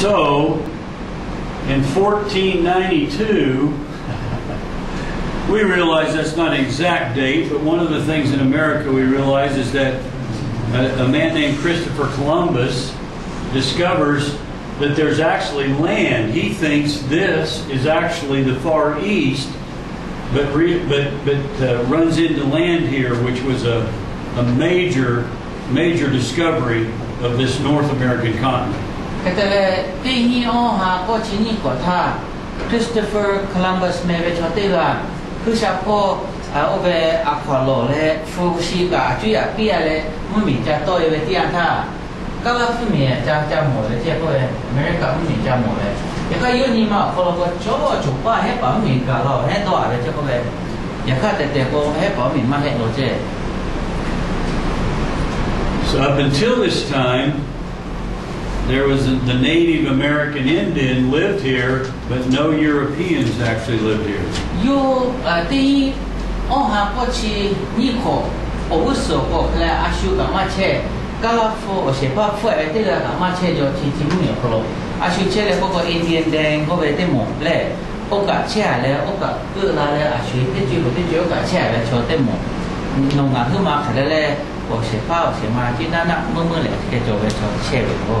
So, in 1492, we realize that's not an exact date, but one of the things in America we realize is that a, a man named Christopher Columbus discovers that there's actually land. He thinks this is actually the Far East, but re, but but uh, runs into land here, which was a a major major discovery of this North American continent. Katele pihi on ha ko chini ko tha Christopher Columbus me ve chote ga kusha ko ove akwalo le fushi ga ju ya pia le mumi cha to ye ve tian tha kala fumi cha cha mo le che ko America mumi cha mo le ya ka yo ni ma ko ko cho cho pa he pa mi ga lo he to a le che ko ve ya ka te te ko he pa mi ma he lo che So up until this time, there was a, the Native American Indian lived here, but no Europeans actually lived here. You uh, the on oh, chi ni ko o so ko la a shu ga ma che ga la fo o se pa fo e de la ma che jo chi chi mu ne ko a shu che le ko ko Indian den ko be de mo le o ga che le o ga ku la le a shu de ju de ju ga che le cho de mo no ga hu ma ka le le 我是怕我是嘛，今天那么么来，这就会成切不过。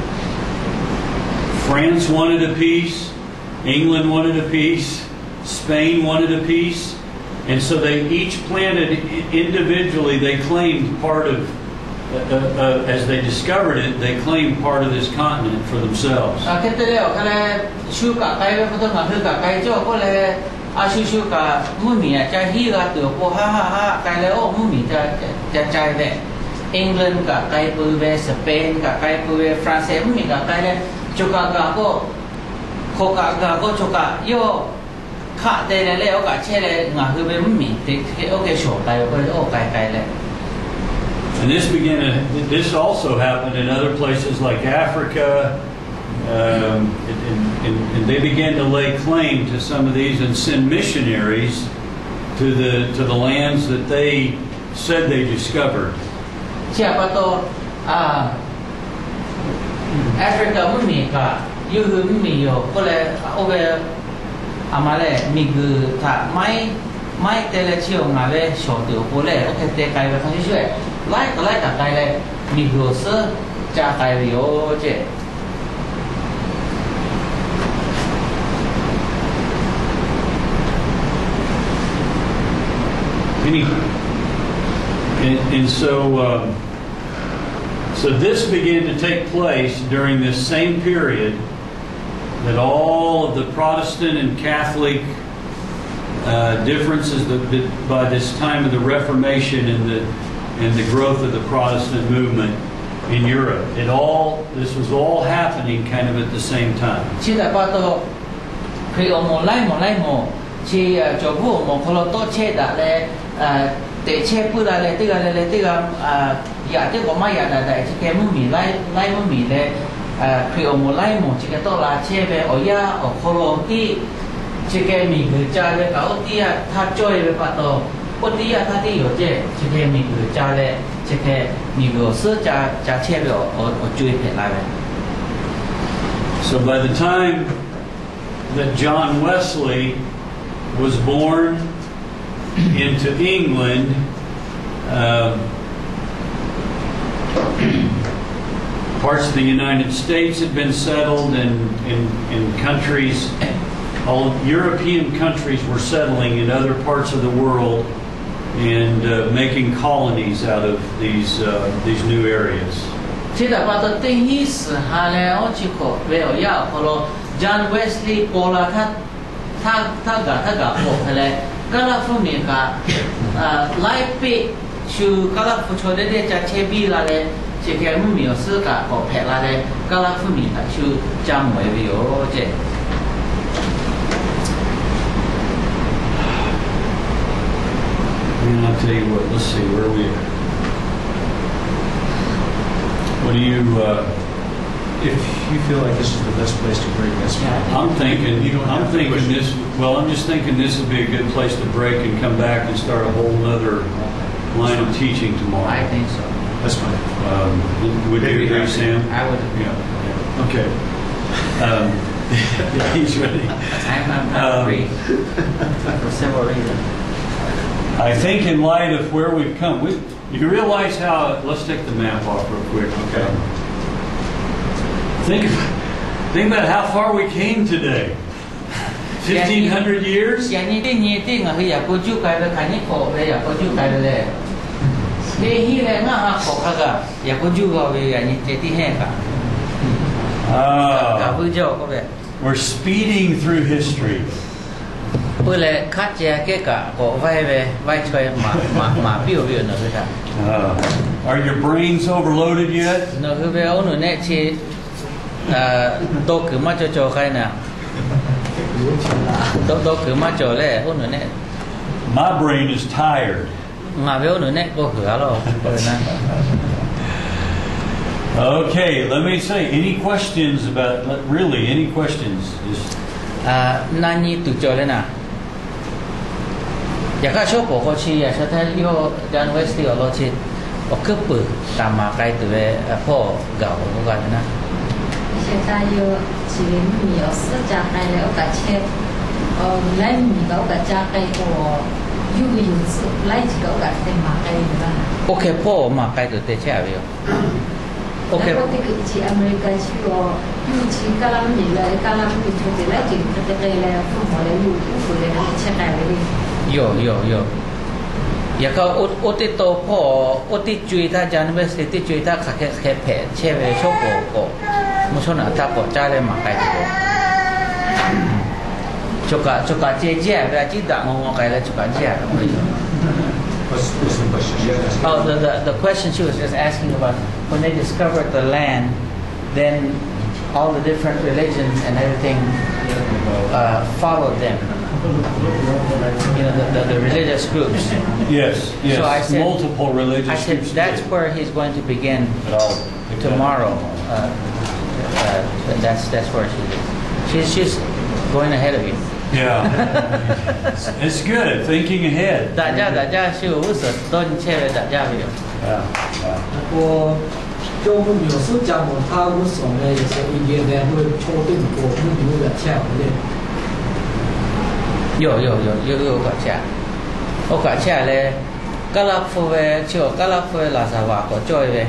France wanted a peace, England wanted a peace, Spain wanted a peace, and so they each planted i- individually, they claimed part of, uh, uh, uh, as they discovered it, they claimed part of this continent for themselves. อ่าแค่แล้วก็เลยชูกะไกไปพุทธมาคือกะไกเจ้าก็เลยอาชูชูกะมุมีอ่ะจะฮีกะตัวโคฮ่าฮ่าฮ่าไกเลยโอ้มุมีจะจะใจเวอังกฤษกะไกปูเวสเปนกะไกปูเวฝรั่งเศสมุมีกะไกเลยจุกะกะก็โคกะกะก็จุกะโย suka ga ko khoka ga ko suka yo kha de le le o che le nga hu be mi te ke o ke sho kai ko o kai kai le And this began. This also happened in other places like Africa, um, and, and, and, they began to lay claim to some of these and send missionaries to the to the lands that they said they discovered. Siapa tuh? Ah, Afrika mumi ka yuhu mumi yo kole obe amale migu ta mai mai tele chio ngale sho tu kole oke te kai ba thang shue lai ka lai ka kai le migu se cha kai yo je Any, and, and so, um, so this began to take place during this same period that all of the Protestant and Catholic uh, differences that, that by this time of the Reformation and the and the growth of the Protestant movement in Europe, it all this was all happening kind of at the same time. Ya te ko ma ya da da chi ke mu mi lai lai mu mi le pri o mo lai mo chi ke to la che be o ya o kholo ti chi ke mi gu cha le ka o ti ya tha choi be pa to o ti ya tha ti yo che chi ke mi gu cha le chi ke mi gu se cha cha che be o o chui pe la be So by the time that John Wesley was born into England, uh, Parts of the United States had been settled and in, in, in countries, all European countries were settling in other parts of the world and uh, making colonies out of these, uh, these new areas. John Wesley pola ta ta ta ga ta o 就噶拉付出的这家钱币啦嘞，这个木苗是噶好拍啦嘞，噶拉付米啦就加没有这。I mean, I'll tell you what. Let's see where we. What do you? Uh, if you feel like this is the best place to break this, yeah, I'm thinking. You don't I'm thinking this. Well, I'm just thinking this would be a good place to break and come back and start a whole other line of teaching tomorrow. I think so That's fine. Um, Would you Maybe agree, happy. Sam? I would Yeah, okay. Um, He's ready. I'm, I'm not Um, for several reasons I think in light of where we've come, we, you realize how, let's take the map off real quick, okay? Think, think about how far we came today. 1500 years? Ni ting ah ya kai le ko le ya kai le. Le hi le ha ko ka ga ya ga we ya ni te ti he ka. Ah. Ka bu jo ko be. We're speeding through history. Ke ka ko vai be vai choi ma ma ma na ka. Ah. Are your brains overloaded yet? No, who be ne chi. Ah, 너, 너 그만 절래 오늘네. My brain is tired. mà biểu nữa nè cô hứa rồi. Okay, let me say any questions about really any questions is à nani tu cho lên à? Giờ các số bộ có chi à sẽ thấy yo dan west yo ở cướp bự tạm mà cái từ về à, phô gạo của cái này 现在有几米有四家开了，我感觉，呃，来米个我家开我有个有次来几个我感觉马开的吧。 โอเคพ่อมาไกลตัวเตะแช่ไปอยู่โอเค 我这个去อเมริกา去哦，有去กาลา米了，กาลา米出去来几个这个来父母来有有回来切开了的。 โยโยโยอยากเขาอุดอุดติดโตพ่ออุดติดจุยถ้าจันเวสตี้ติดจุยถ้าขัดแค่แค่แผลแช่ไปชอบบอกก็มุชนะถ้าก็จ้าเลยมาไกลตัวจุกะจุก 木村他国家的马盖的多。Cuka. Hmm. Oh, the, the, the question she was just asking about when they discovered the land, then all the different religions and everything uh, followed them. You know, the, the, the, religious groups. Yes, yes. So I said, Multiple religious I said, that's where he's going to begin tomorrow. Uh, uh, but that's that's where she is. She's she's going ahead of you. Yeah. It's good, thinking ahead. 大家大家是无所都切为大家有。 Yeah, yeah. 我就我有时讲我他我手呢也是一年的会抽定过，我有点跳的。有有有有有搞价，我搞价嘞，格拉夫呗，就格拉夫拉萨瓦国做呗，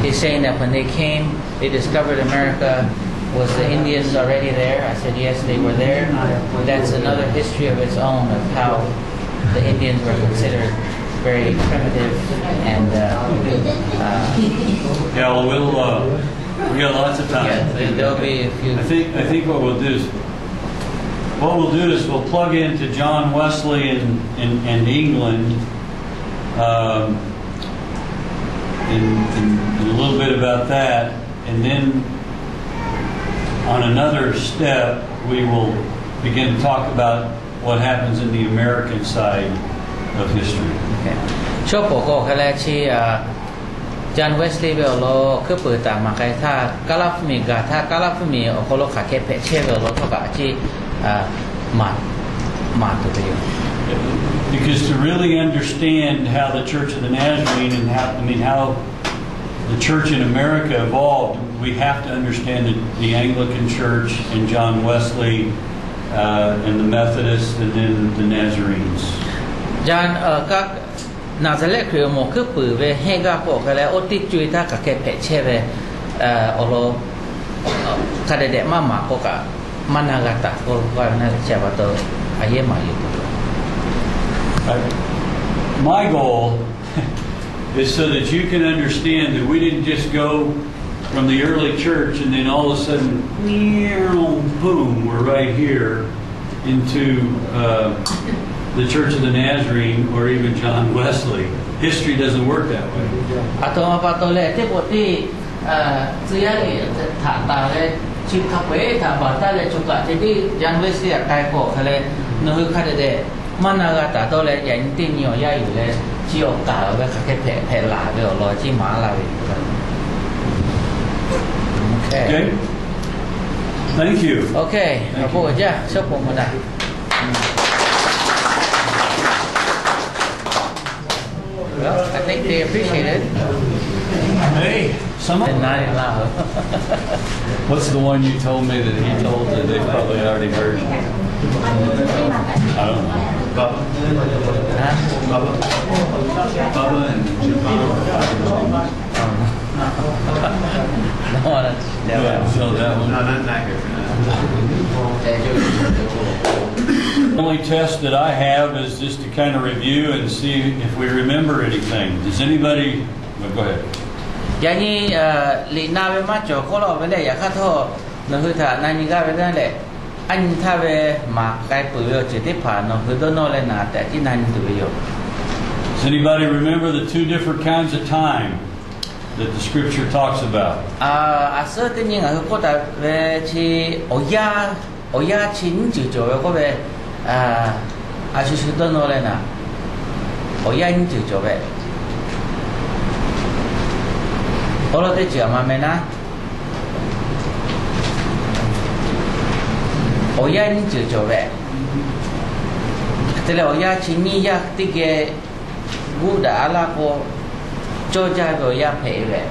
He's saying that when they came, they discovered America. Was the Indians already there? I said yes, they were there. That's another history of its own of how the Indians were considered very primitive and. Uh, uh, yeah, well, we'll uh, we got lots of time. Yeah, there'll be. Few, I think I think what we'll do is what we'll do is we'll plug into John Wesley in, in, in England um, and, and, and a little bit about that. And then on another step, we will begin to talk about what happens in the American side of history. Cho poko oh, kala chi uh, John Wesley be lo ke pe ta ma tha kala mi ga tha kala mi o ka ke pe che be lo to chi uh, because to really understand how the Church of the Nazarene and how I mean how the church in America evolved, we have to understand the, the Anglican Church and John Wesley uh, and the Methodists and then the Nazarenes. John, uh, Nazareth kriyo mo ke puve hega ko kala oti chui ta ka ke peche ve olo kada de mama ko ka Managata Ayema My goal is so that you can understand that we didn't just go from the early church and then all of a sudden, boom, we're right here into uh, the Church of the Nazarene or even John Wesley. History doesn't work that way. chikhape ta batale chuka tedi janwe si akai ko khale nuhu khade de managa ta to le yan ti nyo ya yu le chi o ta ve khake phe phe la ve lo chi ma la ve okay OK, thank you. Okay abo ja so po mo da Well, I think they appreciate it. Hey. Some And not in love. What's the one you told me that he told that they probably already heard? I don't know. Bubba. Bubba. Bubba and no, that's Yeah, so that one. not that good. The only test that I have is just to kind of review and see if we remember anything. Does anybody, well, go ahead. Dạ như lì na về mắt chỗ có lọ về đây ya khát thọ nó hơi thả na như ga về đây lệ anh tha về mà cái bự rồi chỉ tiếp phá nó hơi đó nó lên nà tại cái này tự về Does anybody remember the two different kinds of time that the scripture talks about? à à sơ tự nhiên ở có tại về chi ở ya ở ya chín chữ chỗ có về. À à chú chú đó nó lên nà. Ở ya chín chữ chỗ về โอ้วเราได้เจือมาไหมนะโอ้ยนี่เจือจบแลยวแต่แล้อยาชินีอยากติเกบูดาอาลาโกโจจาโกยาเพย์แล้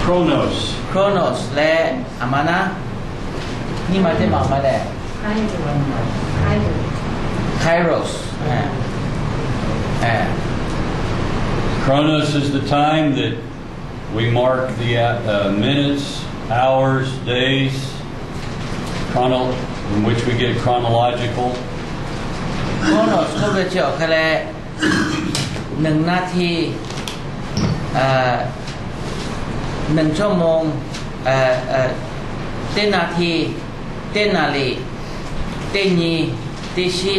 โครโนสโครโนสและอามานะนี่มาจากมกมาแล้ไคโรไรไคโรส า Chronos is the time that we mark the uh, uh, minutes, hours, days, chrono, in which we get chronological. Chronos ก็เป็นเกี่ยวกับแค่หนึ่งนาทีเอ่อหนึ่งชั่วโมงเอ่อเอ่อเต้นนาทีเต้นนาฬิเต้นยีเต้นชี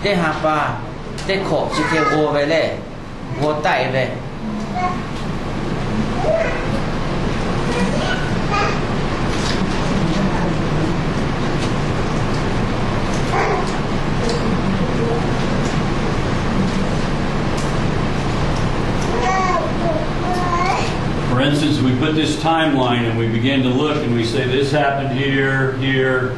เต้นหาปา for instance, we put this timeline and we begin to look and we say this happened here, here,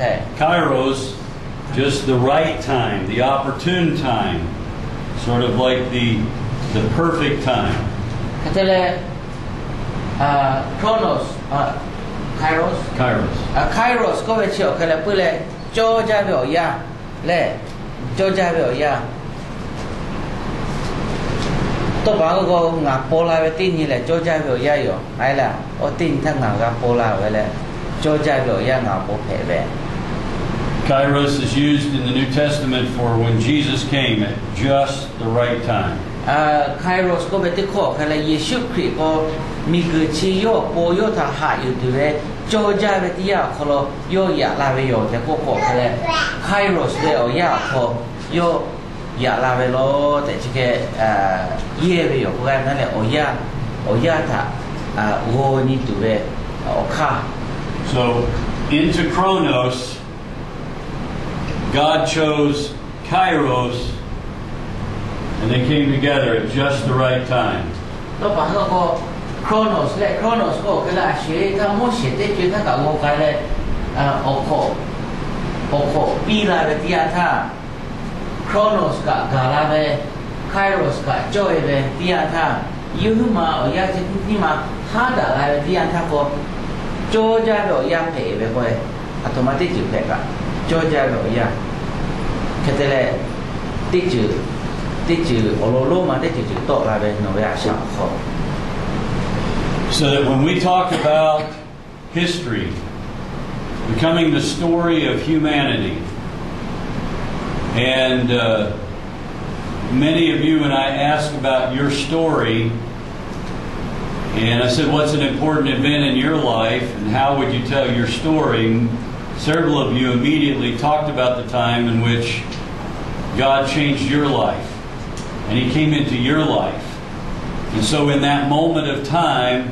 Hey. Kairos, just the right time, the opportune time, sort of like the the perfect time. Katele, uh, chronos, uh, kairos. Kairos. Uh, kairos, ko ve chio kele pule cho ja vyo ya le cho ja vyo ya. တော့ဘာကောငါပေါ်လာပဲတင်းကြီးလဲကြောကြပြောရရောဟဲ့လား။အော်တင်းထက်ငါကပေါ်လာပဲလဲကြောကြပြောရငါပေါ်ဖဲပဲ။ Kairos is used in the New Testament for when Jesus came at just the right time. Uh, kairos ko beti ko kala Yesu Christ ko miguchi yo po yo ta ha yu dure joja beti ya kolo yo ya la ve yo te ko ko kala kairos de o ya ko yo ya la ve lo te chike ah, ye ve yo ko na le o ya o ya ta ah, wo ni dure o ka so into chronos God chose Kairos, and they came together at just the right time. 都把那个 Chronos 咧，Chronos 嗰個啦，是咧，他冇寫得住，他講我解咧，啊，我個我個 B 啦嘅啲啊，他 Chronos 噶噶啦嘅，Kairos 噶 Joy 嘅啲啊，他 Yuma 我呀，即啲嘛，哈達啦嘅啲啊，他個 Joy 咗我呀，皮嘅個，啊，同埋啲條皮㗎。so that when we talk about history becoming the story of humanity and uh, many of you and I asked about your story and I said, What's an important event in your life, and how would you tell your story? And several of you immediately talked about the time in which God changed your life, and He came into your life. And so, in that moment of time,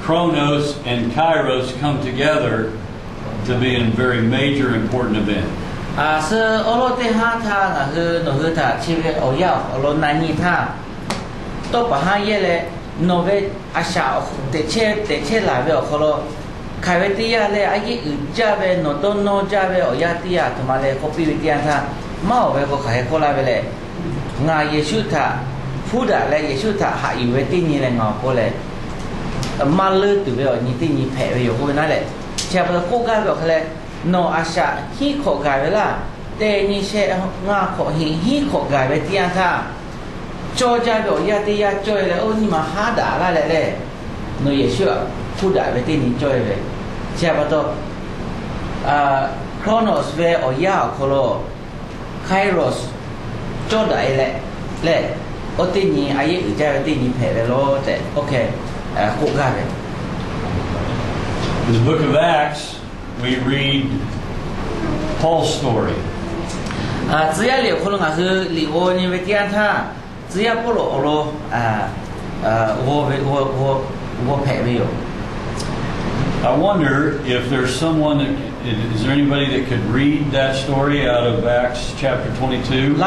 Chronos and Kairos come together to be a very major important event. อ่า是俄罗斯哈他那个那个他七月欧亚俄罗南尼他都把他耶嘞诺维阿夏得切得切来呗可罗开 Kavetia le ayi ujave no to no jave o yatia tomale kopi vitia tha ma o ve ko khae ko la vele nga Yesu tha Buddha le Yesu tha ha i ve ti ni le nga ko le ma le tu ve o ni ti ni phe ve yo ko na le cha pa ko ga ve ko le no asha hi ko ga ve la te ni she nga ko hi hi ko ga ve tia tha cho ja ve o yatia cho le o ni ma ha da la le le no Yesu ခုတာပဲတင်းနေကြောက်ရပဲ 是啊，巴多。啊，Chronos 娱奥雅，克罗，Kairos，周的埃勒，勒，奥蒂尼，阿伊尔加，奥蒂尼拍的咯，对，OK，啊，酷咖的。In the book of Acts, we read Paul's story。啊，只要两可能还是李哥你们点他，只要不落了啊，啊，我没我我我拍没有。I wonder if there's someone that, is there anybody that could read that story out of Acts chapter 22?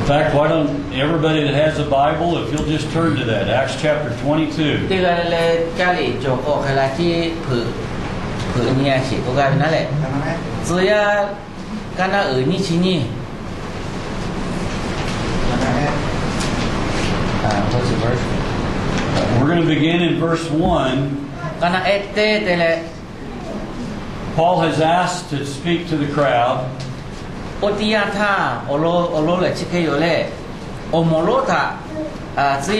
In fact, why don't everybody that has a Bible, if you'll just turn to that, Acts chapter 22. 这个嘞，家里做过开来去陪陪你啊，是不干那嘞。只要干那儿女亲你，啊，或者 verse， We're going to begin in verse 1. 干那哎对对嘞， Paul has asked to speak to the crowd, 我底下他，我罗我罗嘞，这个有嘞，我莫罗他，啊，只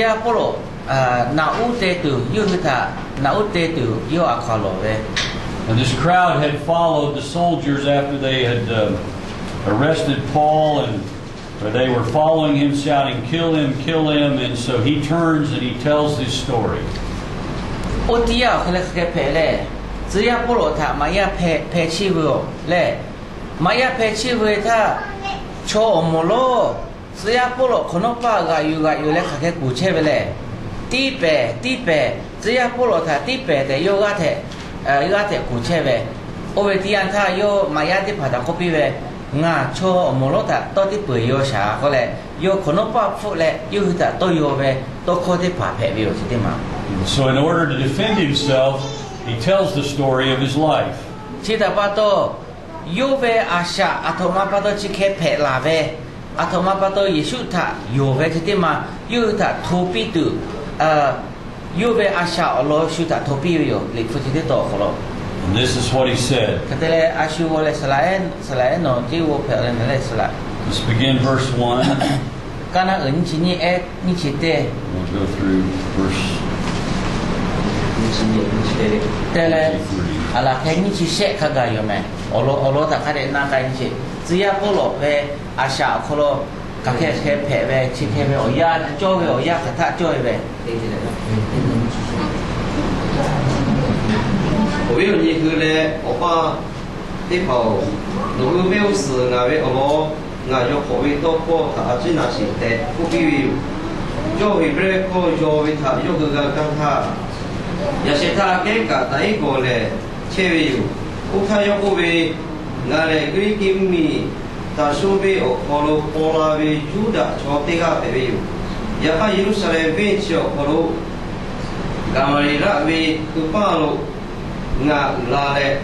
要不罗，啊，那乌得度，又是他，那乌得度，又阿卡罗嘞。 and this crowd had followed the soldiers after they had uh, arrested Paul, and or they were following him, shouting, "Kill him! Kill him!" And so he turns and he tells his story. 我底下可能可陪嘞，只要不罗他，玛雅陪陪起不嘞，玛雅陪起不他，cho 我莫罗，只要不罗可能把个有个有嘞可给古切不嘞，地白地白，只要不罗他地白的有个的， 呃，有阿点过去呗。我为第二他有买亚的牌的货币呗。啊，车和摩托车到底不要啥过来？有可能报复嘞，有的都有呗，都靠的把牌没有是的嘛。So in order to defend himself, he tells the story of his life. 七得把刀，有呗阿啥阿托马把刀去开牌拉呗，阿托马把刀也许他有呗是的嘛，有的逃比的，呃。Shuta topiyo to. And this is what he said. Katele salaen salaen no sala. Let's begin verse 1. Kana e ni. We'll go through verse Tele ala pe ni ci she me. Olo olo na kolo pe asha kolo kakek hepe be chik hepe o ya cho be o ya kata cho be o be ni hu le o pa te pa o no hu me o su na be o lo nga yo ko be to ko ta a chi na shi te ku bi wi yo wi bre ko yo wi ta yo ga ga ka ta ya she ta ke ka ta i ko le che wi u ta yo ko be nga le kri kim mi တာရှုဘေအခေါ်လို့ပေါ်လာပြီးယူဒာချောတေကပေယူယခယေရုရှလင်ပင်ချောခေါ်လို့ဂမရီရဝေသူပလို့ငါလာတဲ့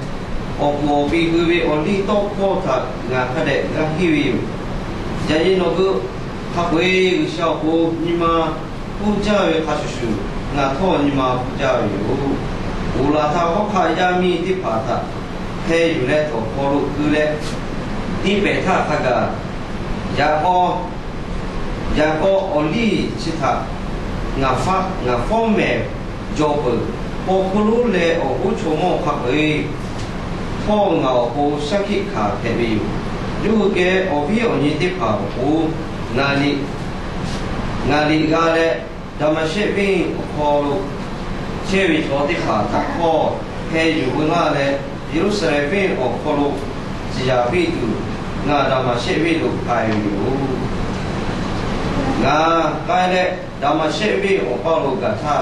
အော်မောဘီဝေအော်လီတော့ပေါ်တာငါဖက်တဲ့ငါဟီဝီယူဂျာရင်တော့ကဖဝေရှောက်ကိုညီမပူကြရခါရှူငါထောညီမပူကြရယူဘူလာသာဟောခါယာမီတိပါတာဟဲယူလဲတော့ပေါ်လို့ကူလဲ ဒီပေထာသကယာအောယာအောအလီချစ်တာငါဖာငါဖုံးမဲဂျောပပေါ်ကလူလေအုချုံမောခပ်အေးဖောင်းငါဟိုစခိခါဖဲပြီးလူကဲအဘိယောညိတိပါဟိုနာလီနာလီကလည်းဓမ္မရှိပင်းအခေါ်လို့ချေဝီတော်တိခါတခေါ်ဟဲယူကလည်းယေရုရှလင်အခေါ်လို့ lu ji ya bi tu nga da ma she bi lu kai yu ငါကိုင်းတဲ့ဓမ္မရှိပြီဟောပေါ့လို့ကထာ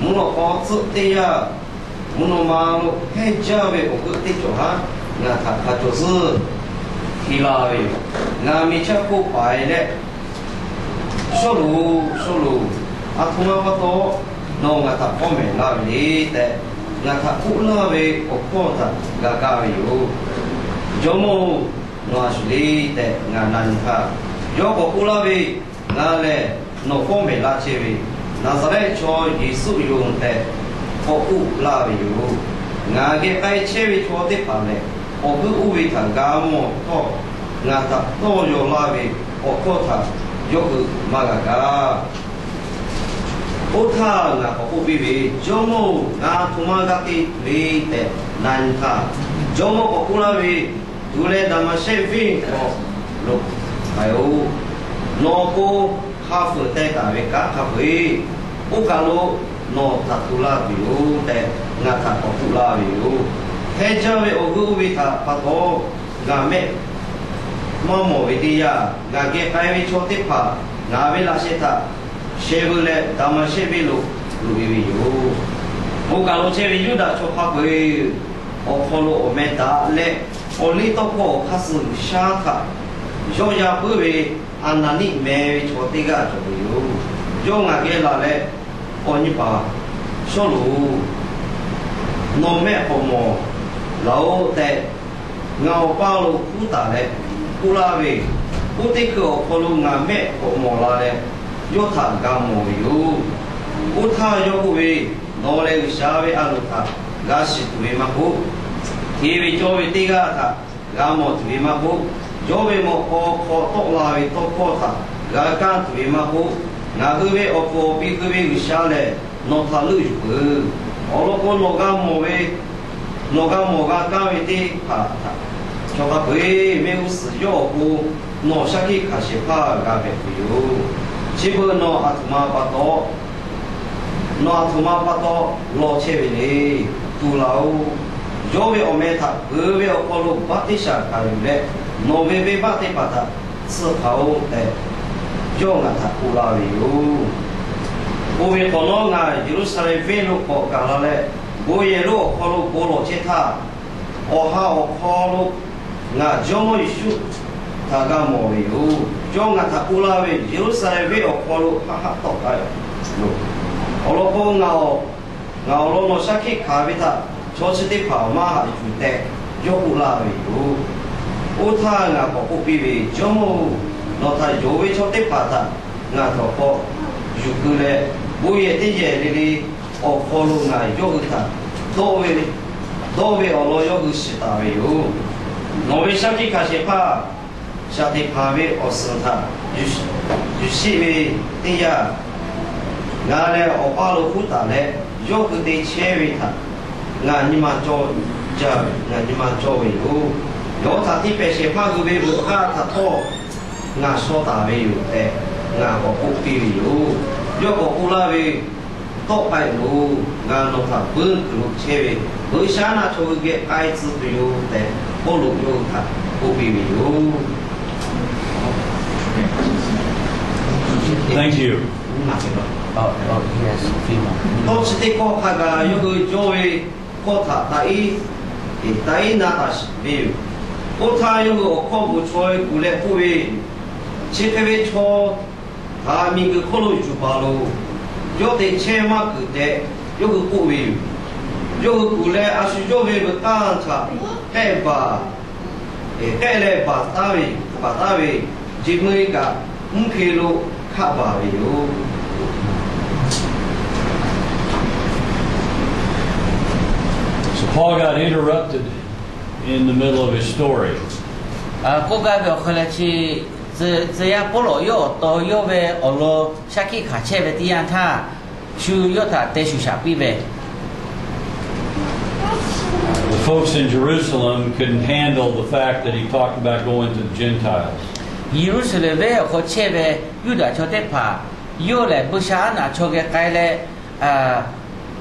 မုနောကောသုတေယမုနောမာလို့ဟဲ့ကြပဲဟောကတိကျော်ဟာငါသာခါကျော်စခီလာပဲငါမိချက်ကိုပိုင်တဲ့ဆိုလို့ဆိုလို့အထုံးမတော့နောငါသာပေါ်မယ်လာလေတဲ့ငါသာဥလာပဲဟောပေါ်တာဂါဂါရောဂျော jomo ငါရှလေတဲ့ငါနာနခယောကိုဥလာဘေငါလေနောဖုံးမေလာချေဘေနာဇရဲချောယေစုယုံတဲ့ဖို့ဥလာဘေယုငါကေအိုက်ချေဘေချောတဲ့ပါလေအဘဥဝေထံကာမောတော့ငါသာတော့ယောလာဘေအကောထယောကုမဂကာဥထာနာကိုပိပိဂျောမောငါထမကတိလေတဲ့နန်ခဂျောမောကိုကုလာဘေ she fi ko lo ai o no ko hafu te ta ve ka ka ve o ka lo no ta tu la vi o te nga ta ko tu la vi o he ja ve o gu vi ta pa to ga me mo mo vi ti ya ga ge pai vi cho te pa nga ve la she ta she vu le da ma she vi lo lu vi vi o o ka lo che vi yu da cho pa ve o ko lo o me da le o li to ko ka su sha ta yo ya pu ve အာနာနိမဲချောတိကကြောယောယောငါကဲလာလဲအောညပါဆောလို့နောမဲဟောမောလောတဲ့ငေါပေါလို့ကုတာလဲကုလာဝေကုတိကောခေါ်လို့ငါမဲဟောမောလာလဲယောထာကမောယောဥထာယောကိုဝေနောလဲရှာဝေအလုထာဂါရှိတုေမ ชีวิตโจวิ t ิกาตะ gamo tuimahu jobe mo o ko to lawi to ko ta ga kan tuimahu na gube o ko pi gube ushale no ta lu ju olo ko no ga mo we no ga mo ga ka we te pa ta cho ta kwe me u su yo ku no sha ki ka she pa ga be ku yo chi bu no atma pa to no atma pa to lo che be ni tu lao Jobe ometa, ube okolo batisha karule, nobebe bate pata, tsukau te, jonga takulawi u. Ube kolonga Jerusalem velu ko kalale, goye lu okolo bolo cheta, oha okolo nga jomo ishu tagamowi u. Jonga takulawi Jerusalem ve okolo haha tokai. Olopo ngao, ngao lono shaki kabita, လာလေဘိုယေလို့ခေါ်လို့ဘောလို့ချက်တာအောဟာခေါ်လို့ငါဂျောမယေရှုတာကမော်ရီယိုကြောငါတာပူလာဝေယေရုရှလင်ဖေကိုခေါ်လို့ဟာဟာတော့ကဲလို့အော်လို့ဘောငါငါလို့မစခိခါဝိတာချောစတိဖာမဟာယူတဲ့ယောပူလာဝေယို uta nga ko upiwi jomo no ta yowe chote pata nga to ko yukule buye tije lili o kolu nga yoguta dowe dowe olo yogu shita we yo nowe shaki kashi pa shati pa we o santa yushi we tiya nga le o palo futa le yogu te ငါညီမကြောကြငါညီမကြောဝင်ကိုလောသာတိပဲရှင်မှကူပေးဖို့အခါသတော်ငါစောတာပဲယူတဲ့ငါဘောပုတ်တီယူရောဘောကူလာပဲတော့ပိုင်လို့ငါလောသာဘုန်းကလူချေပဲဘုရှာနာထိုးရဲ့အိုက်စုပြယူတဲ့ဘောလို့ပြောတာပုတ်ပြီးယူ Thank you. 아, 어, yes, female. 또 시대 꼭 하가 요거 조에 kota tai e tai na ta be kota yo go ko bu choi ku le ku we che pe be cho ha mi ge ko lo ju ba lo yo de che ma ku de yo go ku we yo ku le a su yo be ta cha te ba e te le ba ta we ba ta we ji mu ga un ke lo kha ba we yo Paul got interrupted in the middle of his story. The folks in Jerusalem couldn't handle the fact that he talked about going to the Gentiles. Jerusalem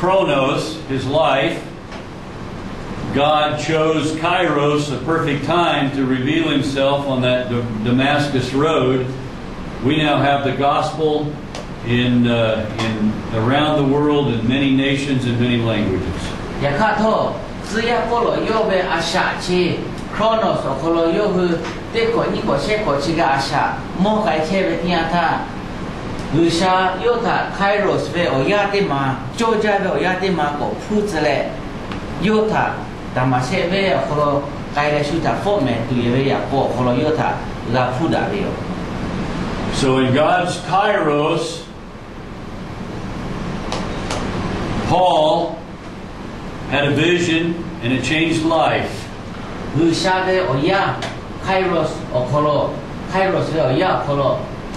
chronos, his life. God chose kairos, the perfect time, to reveal himself on that Damascus road. We now have the gospel in, uh, in around the world in many nations and many languages. Chronos Lucia Yota Kairos ve Oyatema, Georgia ve Oyatema go Putzele, Yota, Damase ve Holo Kaira Shuta Fome to Yeveya go Holo Yota La Puda Rio. So in God's Kairos, Paul had a vision and it changed life. Lucia ve Oya Kairos Okolo, Kairos ve Oya Okolo.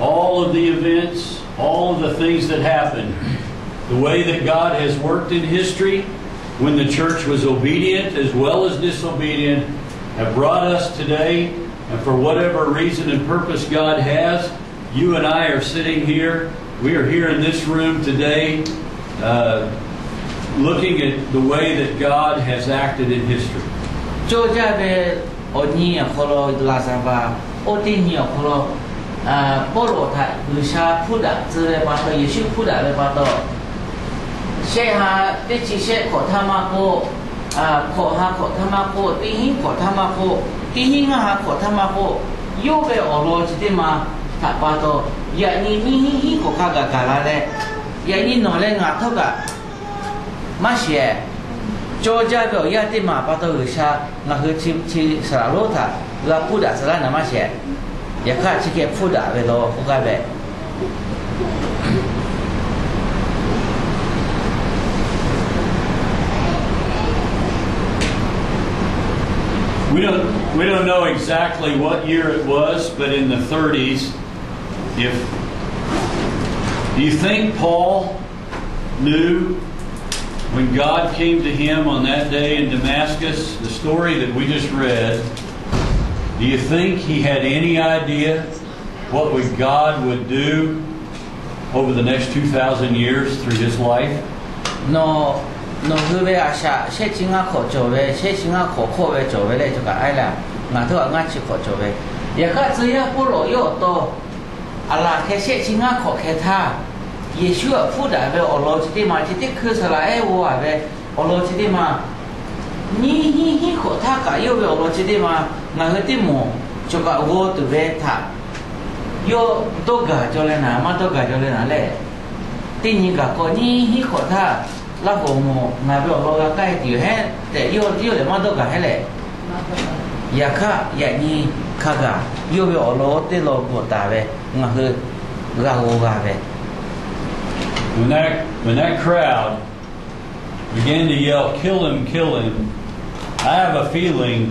all of the events, all of the things that happened, the way that God has worked in history, when the church was obedient as well as disobedient, have brought us today. And for whatever reason and purpose God has, you and I are sitting here. We are here in this room today, uh, looking at the way that God has acted in history. 做家的我你可能拉萨巴，我第二可能啊，菠萝他有下铺的，之类巴到也是铺的来巴到。些哈的这些可他妈过啊，可哈可他妈过，第一可他妈过，第一啊哈可他妈过，有被俄罗斯的嘛，他巴到呀你你你你可卡个嘎啦嘞，呀你弄嘞牙头个，嘛些。就家表亚的嘛，巴到有下，那个去去斯拉罗塔，那铺的斯拉那么些， We don't, we don't know exactly what year it was, but in the 30s, if do you think Paul knew when God came to him on that day in Damascus, the story that we just read, Do you think he had any idea what would God would do over the next 2,000 years through his life? No. 农村里啊，些些钱啊，可做呗；些钱啊，可可呗，做呗嘞，就个爱啦。我都话我只可做呗，也个只要不落药多。阿拉开些钱啊，可开他，也需要负担呗。俄罗斯的嘛，这点去出来爱我呗。俄罗斯的嘛，你你你可他个又呗？俄罗斯的嘛。ngangeti mo choka go tu ve tha yo to ga chole na ma to ga chole na le ti ni ga ko ni hi ko tha la ko mo na be lo ga kai ti he te yo ti yo le ma to ga he le ya kha ya ni kha ga yo be lo te lo go ta ve nga he ga go ga ve when that when that crowd began to yell kill him kill him i have a feeling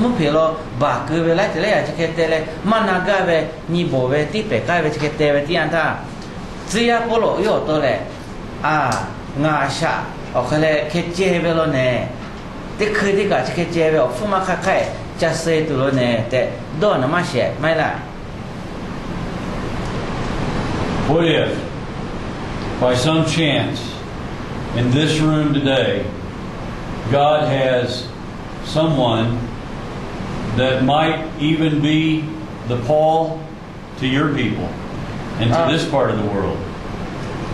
mupilo bakwe la tele ya chiketele managawe nibowe ti pekawe chiketewe ti anta tsiya polo yo tole a nga sha okale kechewe lo ne te khidi ka chikechewe ofuma kakae chase tu lo ne te do na ma she mai la What if, by some chance, in this room today, God has someone that might even be the Paul to your people and to this part of the world.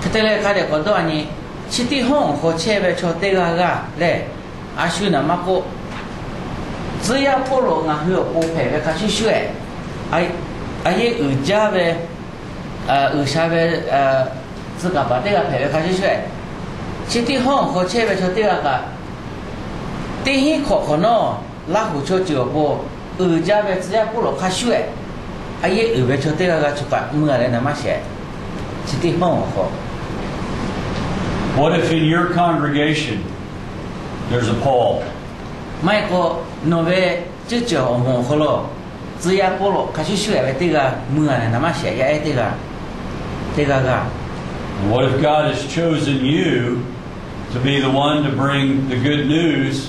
그때를 가려 거도아니 시티홍 호체베 초대가가레 아슈나 마고 즈야 포로가 흐어 오페베 같이 쉬에 아이 아예 의자베 아 의샤베 아 즈가 바데가 페베 같이 쉬에 시티홍 호체베 초대가가第一课可能。拉胡车就不，二家别只要不落卡修诶，啊也二别车这个个出发，我来那么写，是地方好。What if in your congregation there's a Paul? マイコノベチュチョオモンホロ、ツヤポロカシュシュエベテガムアネナマシェヤエテガテガガ。What if God has chosen you to be the one to bring the good news?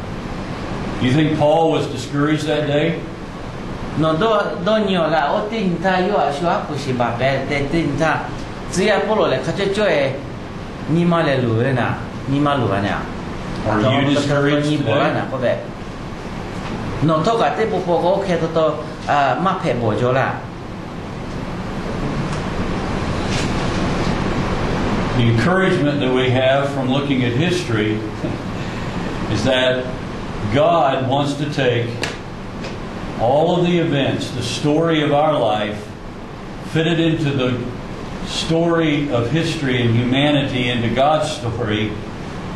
Do you think Paul was discouraged that day? no do do nyo la o tin ta yo a shwa ku shi ba be te tin ta zi ya polo le kha che cho e ni ma le lu na ni ma lu na Are you discouraged today? na ko be no to ka te po po ko ke to to ma phe bo jo la The encouragement that we have from looking at history is that God wants to take all of the events, the story of our life, fit it into the story of history and humanity, into God's story.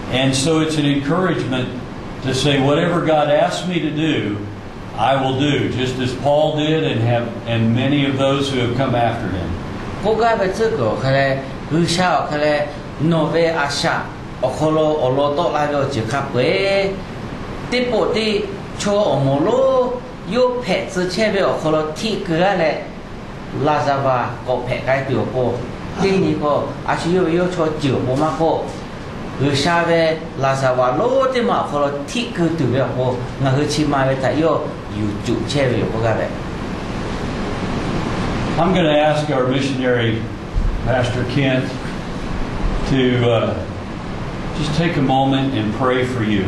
And so it's an encouragement to say, whatever God asks me to do, I will do, just as Paul did and have and many of those who have come after him. ကိုကဘဲချက်ကိုခလဲဘူရှောက်ခလဲနိုဗေအရှာအခလိုအလောတော့လာတော့ချက်ပွဲ 可嘞 no ve asha okolo oloto la yo ji kha pwe ti po ti cho omolo yo phe zi che be okolo ti ge le la za ba ko phe kai ti po ti ni ko a shi yo yo cho ji po ma ko lu sha be la za wa lo ti ma okolo ti ge tu be po nga hu chi ma be ta yo yu ju che be yo ko ga be I'm going to ask our missionary, Pastor Kent, to uh, just take a moment and pray for you.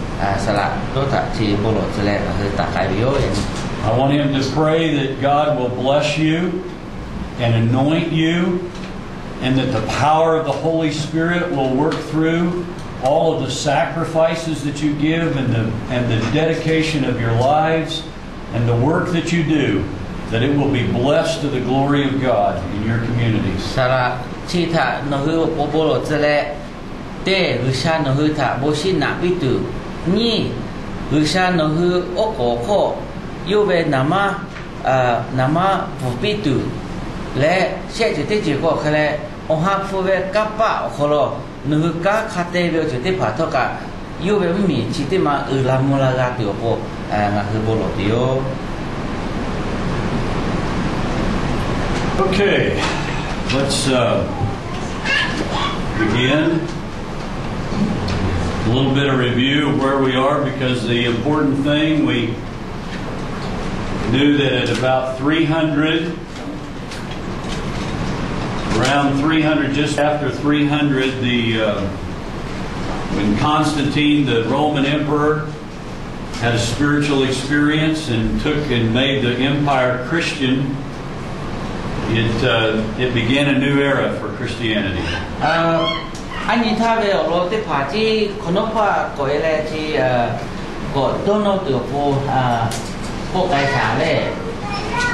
สละโตตะที่บโลจะแลก็คือตากายโยอย่าง I want him to pray that God will bless you and anoint you, and that the power of the Holy Spirit will work through all of the sacrifices that you give and the, and the dedication of your lives and the work that you do, that it will be blessed to the glory of God in your communities. สละที่ถ้าโนคือโปโปโลจะแลเตลือชาโนคือถ้าโบชินะปิตุ นี่ Usha no hu oko ko yuve nama uh, nama vupitu le she ju te ji ko khale oha phuve kappa kholo nu ka khate be ju te pha tho ka yuve mi chi te ma ula mula ga ti ko nga hu bolo dio Okay, let's uh, begin. A little bit of review of where we are because the important thing we knew that at about 300, around 300, just after 300, the uh, when Constantine, the Roman emperor, had a spiritual experience and took and made the empire Christian it, uh, it began a new era for Christianity. anh nhìn ta về ở tế phá chi còn nó phá có lẽ chi có tôn nó từ phố phố cái xã lệ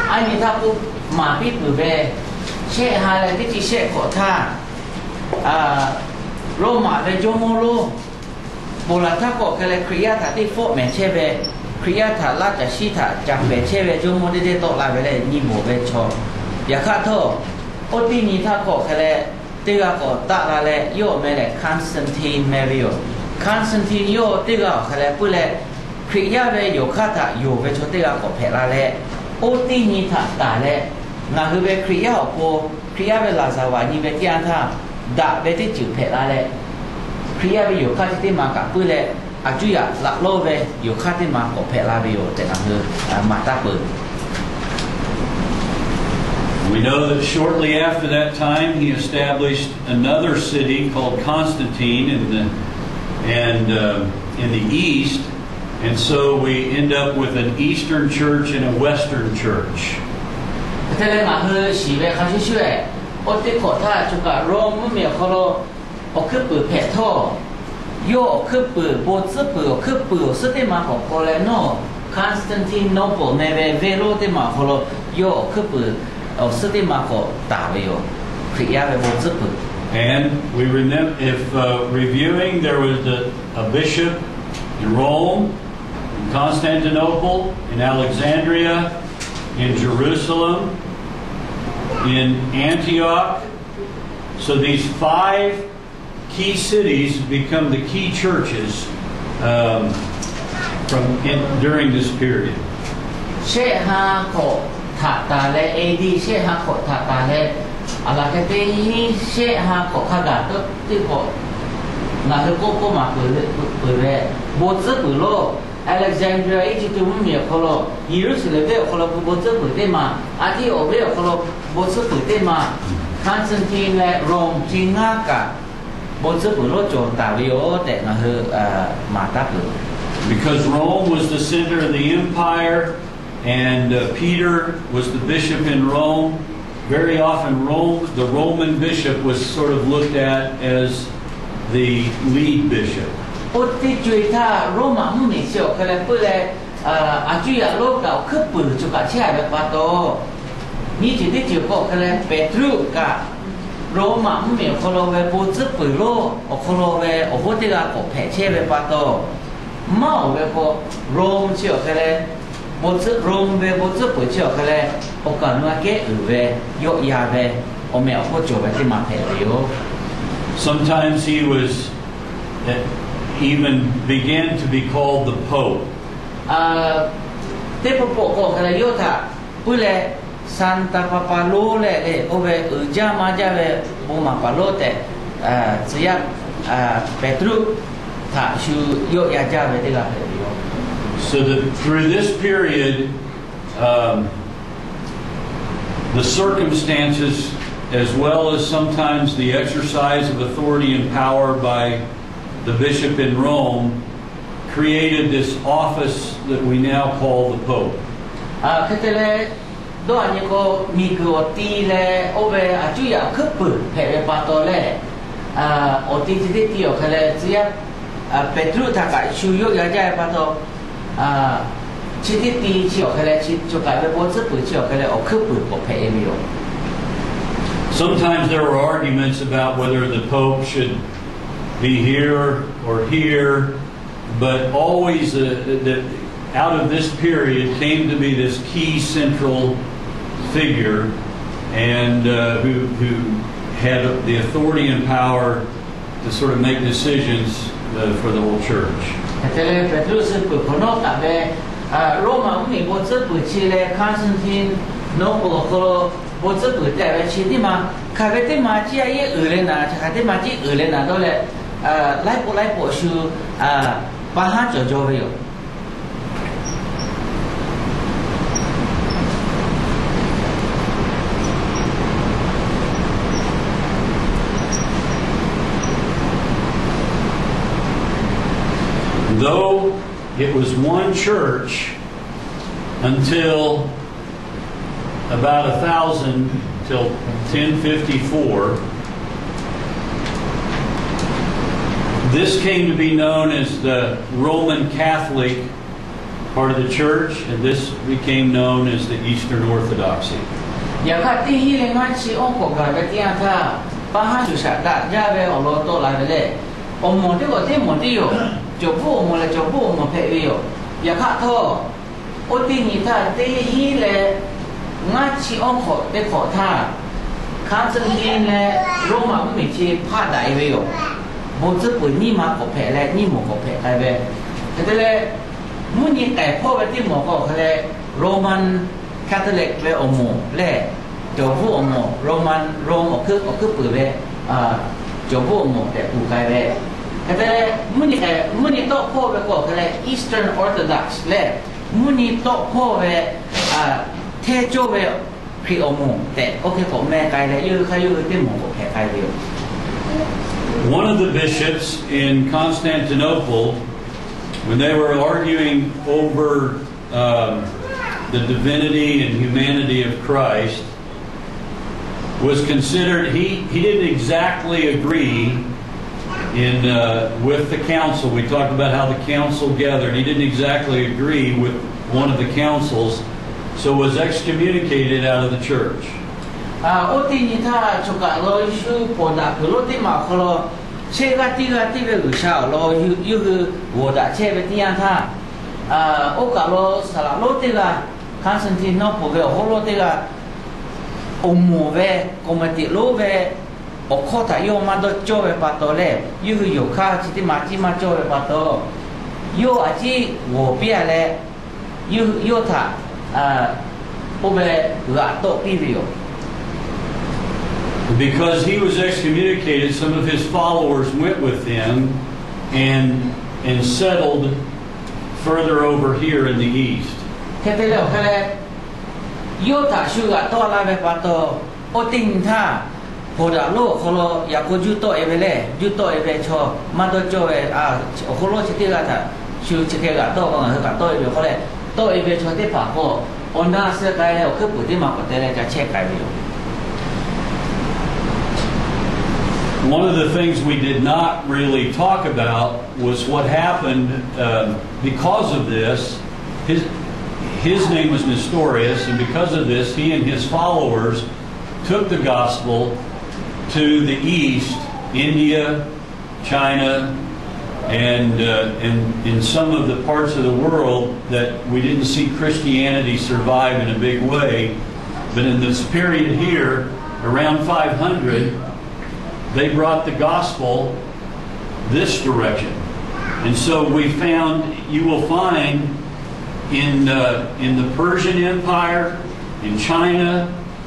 anh nhìn ta cũng mà biết từ về sẽ hai là cái chi sẽ có tha lô mà về cho mô lô bồ là ta có cái là kriya thả tí phố mẹ chế về kriya thả lát chả si thả chẳng về chế về cho mô đi đi tổ lại về lại nhìn mô về cho ยาคาโทโอตินีทาโกเคเลติ တေကကောတာကလည်းယော့မဲတဲ့ Constantine Mario Constantine ယော့တေကခလည်းပုလဲခရိယပဲယောခတာယောပဲချတေကကောဖဲလာလဲအိုတိနိသတာလဲငါဟပဲခရိယကိုခရိယပဲလာစားဝါညီပဲကြံထားဒါပဲတိကျဖဲလာလဲခရိယပဲယောခတိမကပုလဲအကျွရလာလို့ပဲယောခတိမကောဖဲလာပဲယောတဲ့ငါဟမာတာပု We know that shortly after that time, he established another city called Constantine in the, and uh, in the east, and so we end up with an Eastern church and a Western church. Constantinople and we remember, if uh, reviewing, there was a, a bishop in Rome, in Constantinople, in Alexandria, in Jerusalem, in Antioch. So these five key cities become the key churches um, from in, during this period she ha ko ala ke te hi she ha ko kha ga to ti ko na ko ko ma ko le ko bo lo Alexandria tu mu ko lo ko lo bo de ma o be ko lo bo de ma Constantine le nga ka bo lo jo ta o na ma ta Because Rome was the center of the empire and uh, Peter was the bishop in Rome. Very often, Rome, the Roman bishop was sort of looked at as the lead bishop. Roma Rome าเลยโอกาสว่าแก่อือเวยกยาเวโอเมอโคจบไปที่มาเพลิโอ Sometimes he was even began to be called the Pope. เทพปกก็เลยโยธาปุเลซันตาปาปาโ so that through this period, um, the circumstances, as well as sometimes the exercise of authority and power by the bishop in Rome, created this office that we now call the Pope. Uh, the sometimes the the the there were arguments about whether the Pope should be here or here. but always that out of this period came to be this key central figure and uh, who, who had the authority and power to sort of make decisions uh, for the whole church. 在嘞，白昼是白布弄打扮，啊，罗马我没包着布起来，看上天，弄过后包着布打扮去的嘛。咖啡店买几样，后来拿，咖啡店买几，后来拿到了，啊，来波来波修，啊，把汗就浇了哟。Though it was one church until about a thousand till 1054, this came to be known as the Roman Catholic part of the church, and this became known as the Eastern Orthodoxy. อย่าคัดที่ฮีเลงันชีองค์กรกันที่อันท่าป้าฮันสุชาตะยาเวอโลโตลาเวเลอมที่ก็ที่หมดที่อยู่จบผู้มเลยจบผู้มเพยอยู่อย่าคัดท่อโอตินิท่าที่ฮีเลงันชีองค์ Eastern Orthodox muni. One of the bishops in Constantinople, when they were arguing over um, the divinity and humanity of Christ, was considered, he, he didn't exactly agree in uh, with the council. We talked about how the council gathered. He didn't exactly agree with one of the councils, so was excommunicated out of the church. Ah, Constantinople, Omove, because he was excommunicated, some of his followers went with him and and settled further over here in the east. Ketele yo ta shuga la ve pato o ting ta Lo yako juto evele juto eve cho cho e a shu chike ga to to eve to eve cho te pa ko onda se ma le che One of the things we did not really talk about was what happened um, because of this. His, his name was Nestorius, and because of this, he and his followers took the gospel to the east, India, China, and uh, in, in some of the parts of the world that we didn't see Christianity survive in a big way. But in this period here, around 500, they brought the gospel this direction. And so we found, you will find in, uh, in the Persian Empire, in China,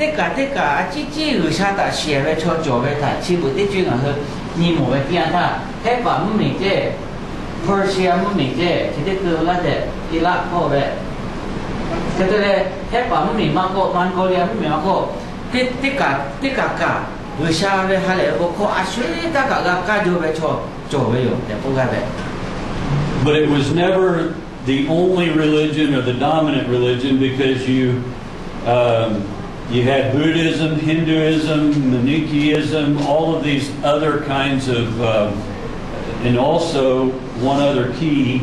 그러니까 그러니까 찌찌 의사다 시에베 초조베다 지부대 중에서 니모베 비안다 해봐 문이제 퍼시아 문이제 그때 그거가데 이락 거베 그때 해봐 문이 막고 만고리아 문이 막고 그때가 그때가 의사베 할래 보고 아쉬다가 가까조베 초 조베요 대포가베 But it was never the only religion or the dominant religion because you um, You had Buddhism, Hinduism, Manichaeism, all of these other kinds of, um, and also one other key.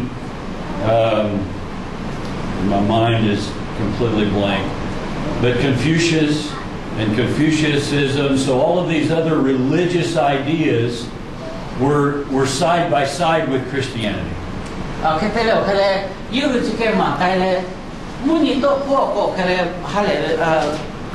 Um, my mind is completely blank. But Confucius and Confucianism, so all of these other religious ideas were were side by side with Christianity. Okay, you.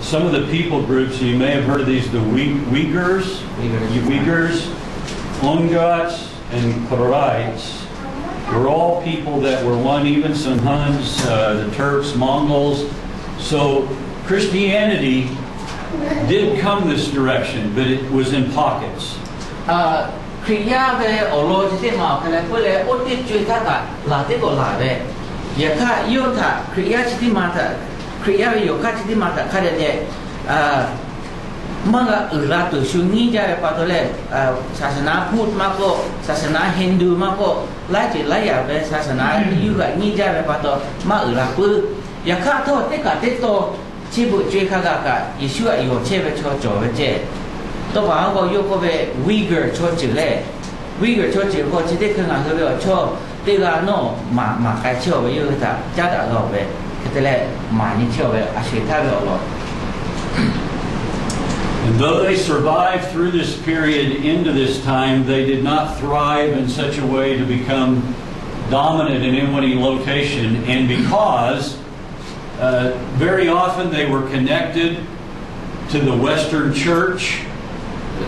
some of the people groups, you may have heard of these, the Uyghurs, Uyghurs, Onguts, and Keraites, were all people that were one, even some Huns, uh, the Turks, Mongols. So Christianity did come this direction, but it was in pockets. Uh, yawe yo kati di mata kare de mga ulato shungi jare patole sasana put mako sasana hindu mako laje laya be sasana yuga ni jare pato ma ulapu yakha to te ka te to chibu chwe kha ga ka yeshua yo chebe cho cho be je to ba go yo ko be uyghur cho chi le uyghur cho chi ko chi te kha ga be cho te ga no ma ma ka cho be yo ta ja da go be And though they survived through this period into this time, they did not thrive in such a way to become dominant in any location. And because uh, very often they were connected to the Western Church,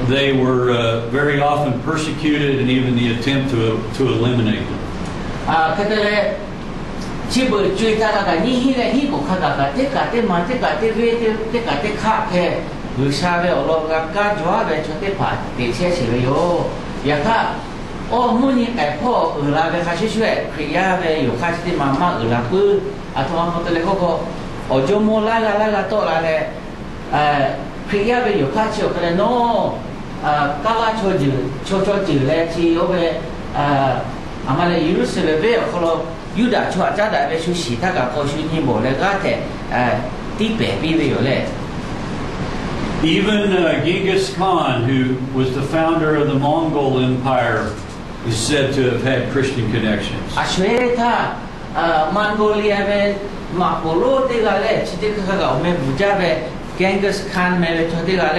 they were uh, very often persecuted and even the attempt to, to eliminate them. Uh, 집을 주에다가 니히래 히고 가다가 때까때 만때까때 위에 때까때 카페 의사에 올라가까 조합에 저때 받대 세세요 약간 어머니 에포 의라베 하시슈에 그야베 요카시티 마마 의라부 아토마모텔레 고고 어조모라가라가 또라레 에 그야베 요카시오 그래 노 까와초질 초초질레 지요베 아 아마레 이루스베베 콜로 Even uh, Genghis Khan, who was the founder of the Mongol Empire, is said to have had Christian connections. Ashweta, Mongolia, Genghis Khan, Mevetodiga,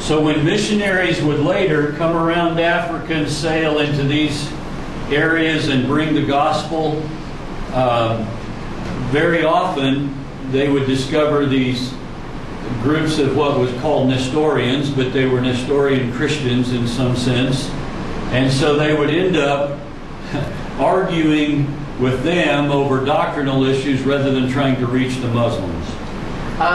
so when missionaries would later come around Africa and sail into these areas and bring the gospel, um, very often they would discover these groups of what was called Nestorians, but they were Nestorian Christians in some sense. And so they would end up arguing with them over doctrinal issues rather than trying to reach the Muslims. อ่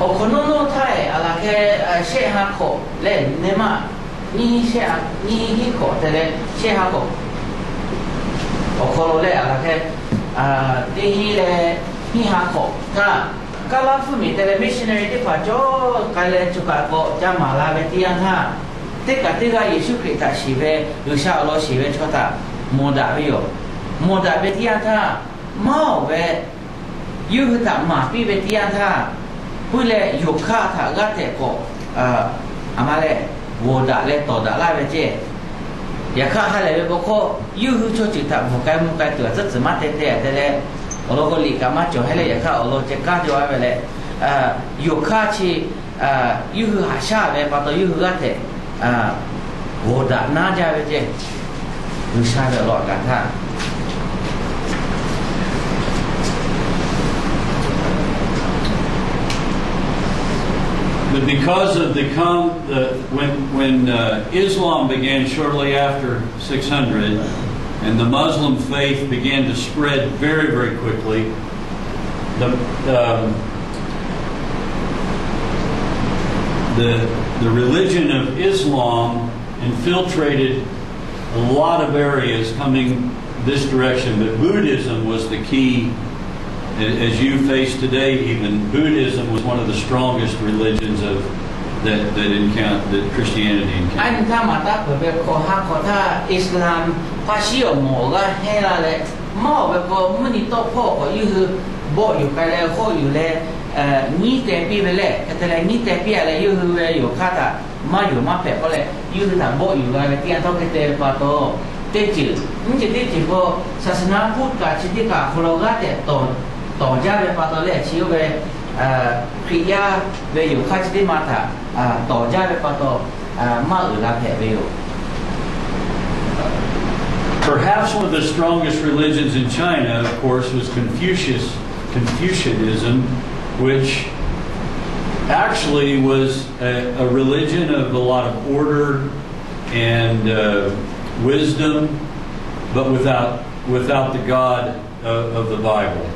o konono tai ala ke she ha ko le nema ni she ha ni hi ko te le she ha ko o kono le ala ke a te hi le hi ha ko ka ka la fu mi te le missionary te pa jo ka le chu ka ko ja ma la be ti an ha te ka te ga yesu kri ta shi be lu sha lo shi be cho ta mo da be yo mo da be ti an ta ma be yu ta ma pi be ti an ta kule yukha tha gate ko amale woda le to da la beje ya kha ha le bo ko yu hu cho chi ta mo kai mo kai tu zat zma te te te le olo ko li ka ma cho hele ya kha olo che ka jo ave le yukha chi yu hu ha sha ve pa to yu hu gate woda na ja beje yu sha ve lo ka tha But because of the when when uh, Islam began shortly after 600, and the Muslim faith began to spread very very quickly, the um, the the religion of Islam infiltrated a lot of areas coming this direction, but Buddhism was the key A- As you face today, even Buddhism was one of the strongest religions of that that encounter that Christianity อัน encountered. ถ้ามาตาเปิดแบบขอฮักขอถ้าอิสลามพาชิโอหมอก็ให้ละเลยหม้อแบบก็มันนี่โตพ่อก็อยู่คือโบอยู่กันแล้วข้ออยู่แล้วเอ่อนี่แต่ปีไปแล้วแต่ละนี่แต่ปีอะไรอยู่คืออยู่ค่าตามาอยู่มาแปะก็เลยอยู่คือแต่โบอยู่กันแล้วที่อันต้องเตะปาโตเตจิมันจะเตจิก็ศาสนาพุทธกับชิติกาคนเราก็แต่ต่อต่อจาไปปาโตเลยชิวไปเอ่อคริยาไปอยู่ค่าชิติมาถาอ่าต่อ Perhaps one of the strongest religions in China, of course, was Confucius, Confucianism, which actually was a, a religion of a lot of order and uh, wisdom, but without without the God of, of the Bible.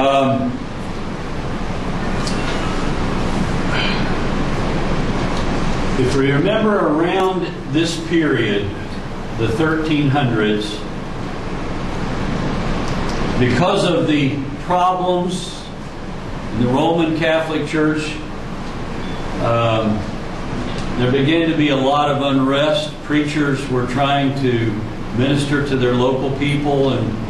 Um, if we remember around this period, the 1300s, because of the problems in the Roman Catholic Church, um, there began to be a lot of unrest. Preachers were trying to minister to their local people and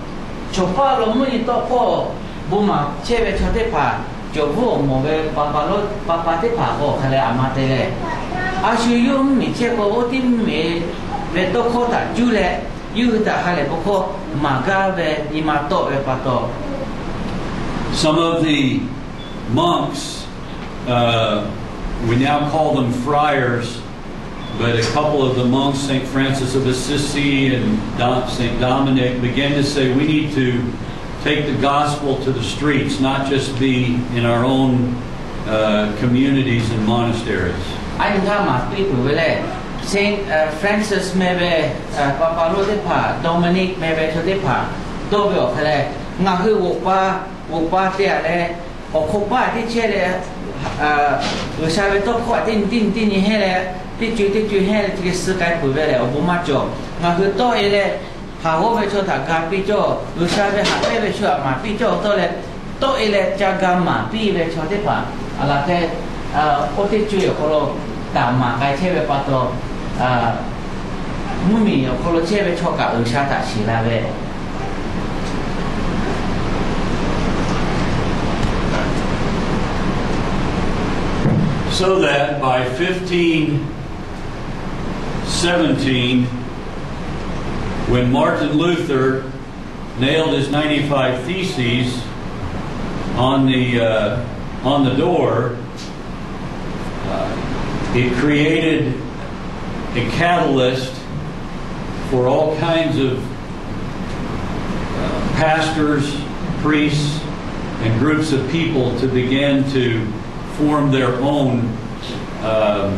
就怕老母你到过，不嘛，这边吃的怕，就不莫个爸爸老爸爸的怕过，看来阿妈的嘞。阿叔用你这个我的没没到过达，就来，又打下来不过，马家的你妈到的怕到。Some of the monks, uh, we now call them friars. But a couple of the monks, St. Francis of Assisi and St. Dominic, began to say we need to take the gospel to the streets, not just be in our own uh, communities and monasteries. Anh đã mà biết về Saint uh, Francis mẹ về uh, Papa đi pa, Dominic mẹ về cho đi pa, đâu về ở đây, ngã hư vô pa, vô ở đây, ở khu pa thì tin tin tin như. ti chu ti chu he ti ke su kai pu ve le obu ma cho. Nga hu to e le ha ho ve cho ta ga pi cho. Lu sha về ha ve về cho mà pi cho to le to e le cha ga mà pi về cho te pa. Ala te o ti chu yo ko lo ta ma cái che về bắt đầu, à, mi yo ko lo che về cho cả u sha ta shi la ve. So that by 15 1517, when Martin Luther nailed his 95 Theses on the, uh, on the door, uh, it created a catalyst for all kinds of uh, pastors, priests, and groups of people to begin to form their own, um,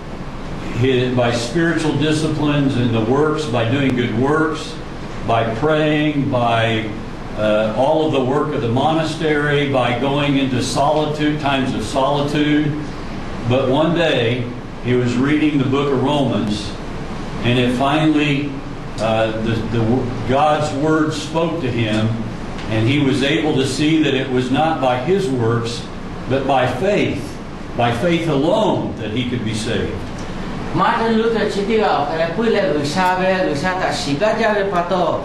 by spiritual disciplines and the works, by doing good works, by praying, by uh, all of the work of the monastery, by going into solitude, times of solitude. But one day, he was reading the book of Romans, and it finally, uh, the, the, God's word spoke to him, and he was able to see that it was not by his works, but by faith, by faith alone, that he could be saved. Martin Luther Chidiga, kaya puile lusabe, lusata shigajabe pato,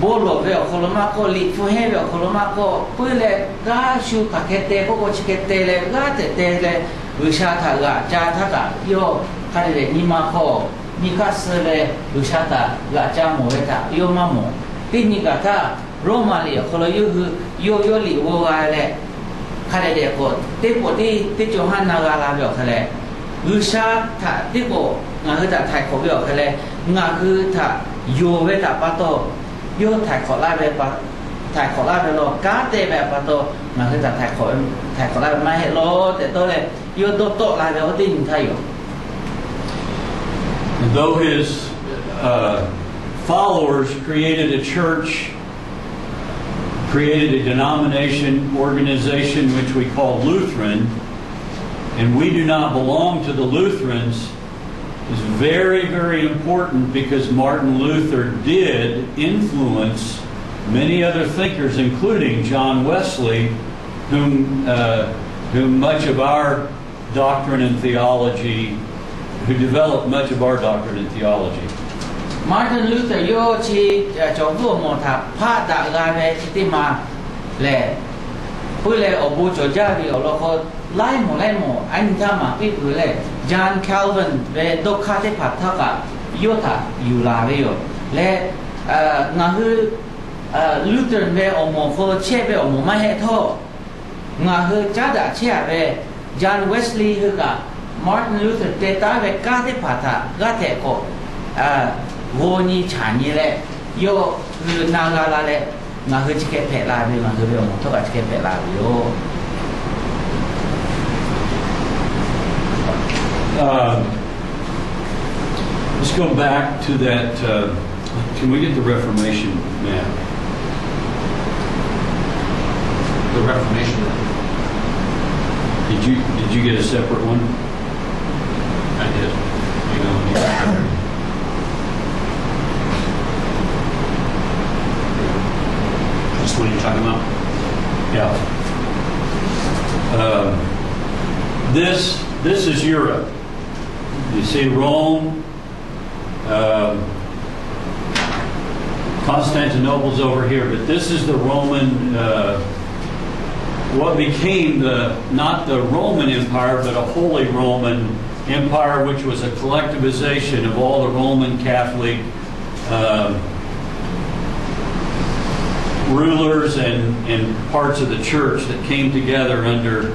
bolo be okolomako, litfuhe be okolomako, puile ga shu kakete, koko chikete le, ga tete le, lusata ga, jata ga, yo kare le nimako, mikase le, lusata ga, jamo eta, yo mamo. Dini gata, Roma li okoloyuhu, yo yoli wo ga le, kare le ko, tepo di, techo hanna ga la be okale, คือชาถ้าที่โกงาคือแต่ไทยขอเกี่ยวกันเลยงาคือถ้าโยเวตาปาโตโยถ่ายขอลาเวปถ่ายขอลาเวโลกาเตแบบปาโตงาคือแต่ไทยขอถ่ายขอลาเไม่เฮโลแต่โตเลยโยโตโตลาเวโอตินไทยอยู่ Though his uh, followers created a church created a denomination organization which we call Lutheran and we do not belong to the Lutherans is very, very important because Martin Luther did influence many other thinkers, including John Wesley, whom, uh, whom much of our doctrine and theology, who developed much of our doctrine and theology. Martin Luther 尤其从入门他怕打个呢，一定嘛嘞，后来我不做家里，我落后。laimo laimo anjama pipule John Calvin ve dokkate pattaka yota yulario le ngahu Luther ve omofo chebe omoma heto ngahu chada chebe John Wesley huka Martin Luther teta ve kate pata gate ko woni chani le yo nangala le ngahu chike pe la ve ngahu ve omoto chike pe la yo Uh, let's go back to that. Uh, can we get the Reformation map? The Reformation, Did you did you get a separate one? I did. You know, you- That's what you're talking about? Yeah. Um, this this is Europe. You see Rome. Um, Constantinople's over here, but this is the Roman. Uh, what became the not the Roman Empire, but a Holy Roman Empire, which was a collectivization of all the Roman Catholic. Uh, rulers and, and parts of the church that came together under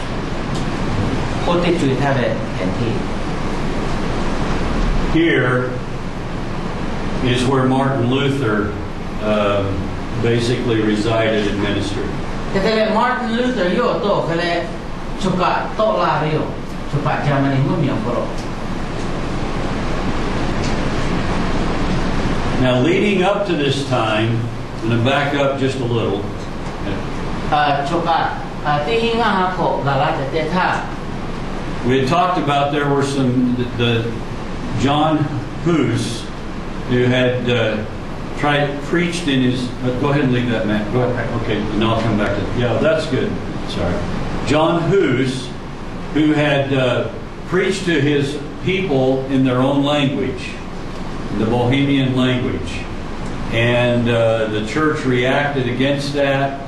โคตรจุยท่าเลยแผนที่ Here is where Martin Luther um, basically resided and ministered. แต่แต่มาร์ตินลูเทอร์โยโตเขาเลยชุกะโตลาเรียวชุกะจามันมุ่งเหมียวกรอ Now, leading up to this time, I'm going to back up just a little. เ we had talked about there were some, the, the John Hus, who had uh, tried, preached in his, uh, go ahead and leave that, Matt. Go ahead. Okay, and I'll come back to, yeah, that's good. Sorry. John Hus, who had uh, preached to his people in their own language, the Bohemian language. And uh, the church reacted against that.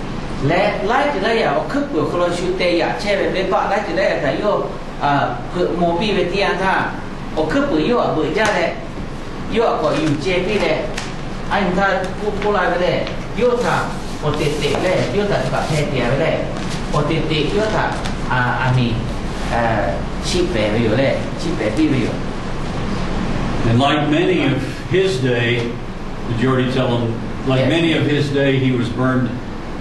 และไล่จะได้อย่าคึกเปลือกโคลชูเตยเช่เวเบปะไล่จะได้แต่โยเอ่อเพื่อโมปีเวที่อันท่าโอคึกเปลือกโยเบื่อจ้าเลยโยก็อยู่เจปีเลย anh ta cũng cũng lại về đây yêu thà một tỷ tỷ lên yêu thà cả thế tiền về đây một tỷ tỷ yêu thà à à mi à chi bè về rồi đây chi bè đi về rồi And like many of his day, did you already tell him? Like Yes. many of his day, he was burned at the stake and uh, and killed in order to stamp out what what the church or the leadership called heresy. แต่เดี๋ยวก็เลยจะพูดหมอคือปุ๋ยเช่เป็นชอบก็เลยพูดเลยยูคือข้อมันนาอยู่เป็นชอบแต่ก็เลยถ้ายูคือข้าแค่ได้ที่เป็ดอยู่เวเอ่อที่อกข้าใจเป็นปะโตอาทองเราตัวเลยยูคือเวกับปะที่ที่มาแต่คือข้าใจปะโตเวทำมันก็ถีละตัวพ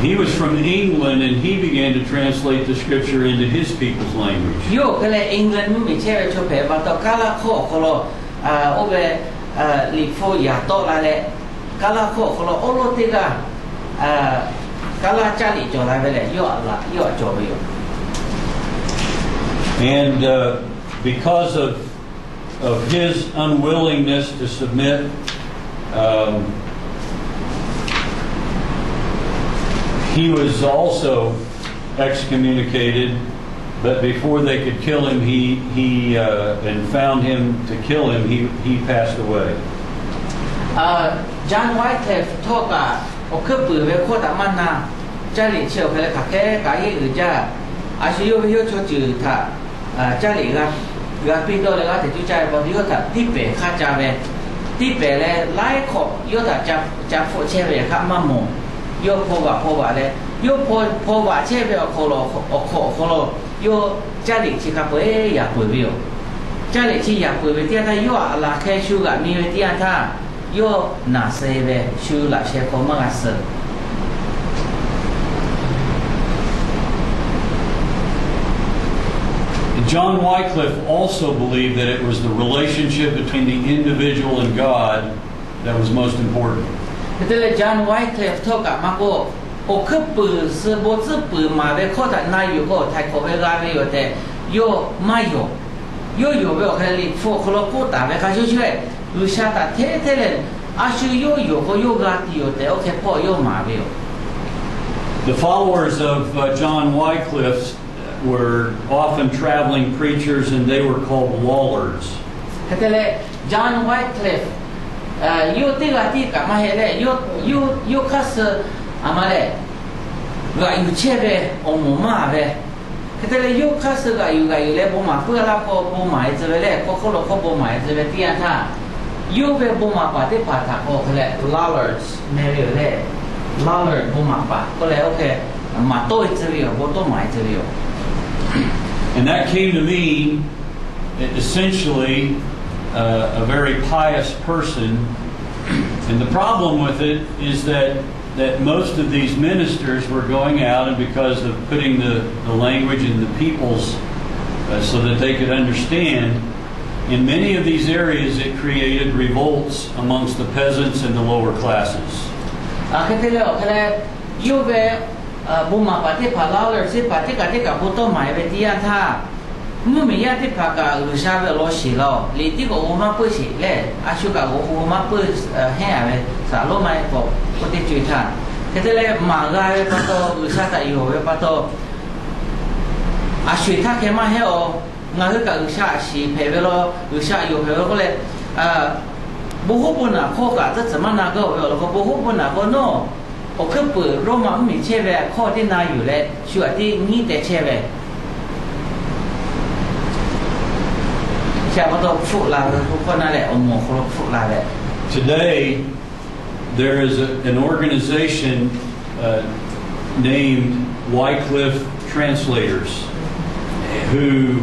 He was from England and he began to translate the scripture into his people's language. Yo England obe kala and uh, because of of his unwillingness to submit, um, he was also excommunicated. But before they could kill him, he he uh, and found him to kill him. He he passed away. Uh, John Wycliffe took a ไวท์เทฟโทกะโอคือปืนเวโคตามันนาจาริเชียวเพลค่ะแค่กายอื่นจ้าอาชิโยโยชจือท่าอ่าจาริกะกะปีโตเลยกะแต่จุใจบอดี้ก็ท่าที่เป๋ข้าจาเวที่เป๋เลยไล่ขอบโยท่าจับจับโฟเช your naseve john wycliffe also believed that it was the relationship between the individual and god that was most important. John Wycliffe talked about a ser. ルシャタテレテレアシュヨヨホヨガティヨテオケポヨマビヨ The followers of uh, John Wycliffe were often traveling preachers and they were called Lollards. John Wycliffe, uh, you think I think I'm here, yo yo you cuss, I'm here. Ga you chebe, o mama be. Katele you cuss ga you ga you le bo ma pu la ko bo ma izele ko ko lo ko bo ma izele tia ta. Le ma to bo to ma and that came to mean essentially uh, a very pious person. And the problem with it is that that most of these ministers were going out and because of putting the, the language in the people's uh, so that they could understand in many of these areas, it created revolts amongst the peasants and the lower classes. 那个有下是配备咯，有下有配备过来，啊，不好不难考个，这怎么那个有那个不好不难考弄？我去不罗马没车呗，靠的哪有嘞？学的你的车呗，差不多复杂的不困难，我们可能复杂嘞。Today, there is an organization、named Wycliffe Translators who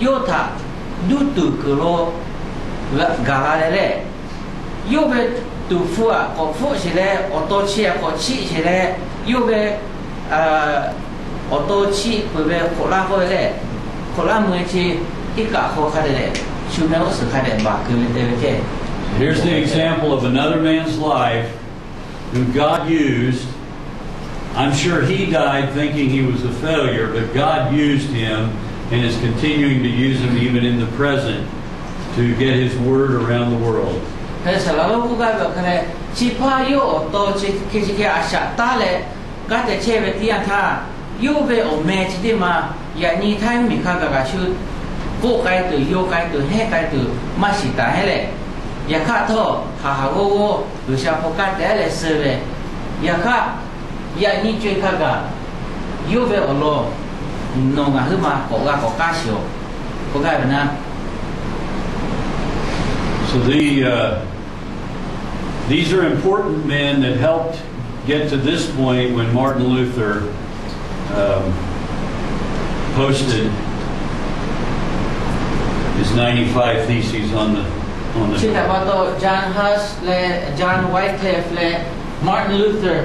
yota dutu kelo gara le tu fua ko fu si oto chi ko chi si le oto chi ko be ko le ko la chi i ko ka le shu o su ka ba ku le be Here's the example of another man's life who God used. I'm sure he died thinking he was a failure, but God used him and is continuing to use them even in the present to get his word around the world. 너가 흠아 So the, uh, these are important men that helped get to this point when Martin Luther um, posted his 95 theses on the on the. Sitä vato John Huxley, John Wycliffe, Martin Luther,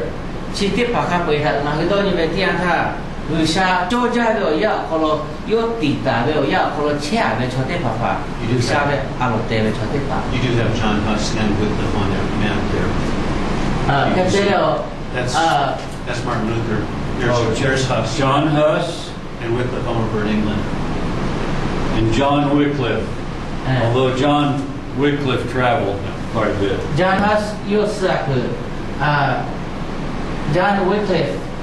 sitten pakapoi hän, mutta toinen vetiään hän. 의사 You do have John Huxton with them on their map there. 아, That's that's Martin Luther. There's, oh, there's Huss. John Huss and Wycliffe over in England. And John Wycliffe. Although John Wycliffe traveled quite a bit. John Huss, you're sick. 아, John Wycliffe.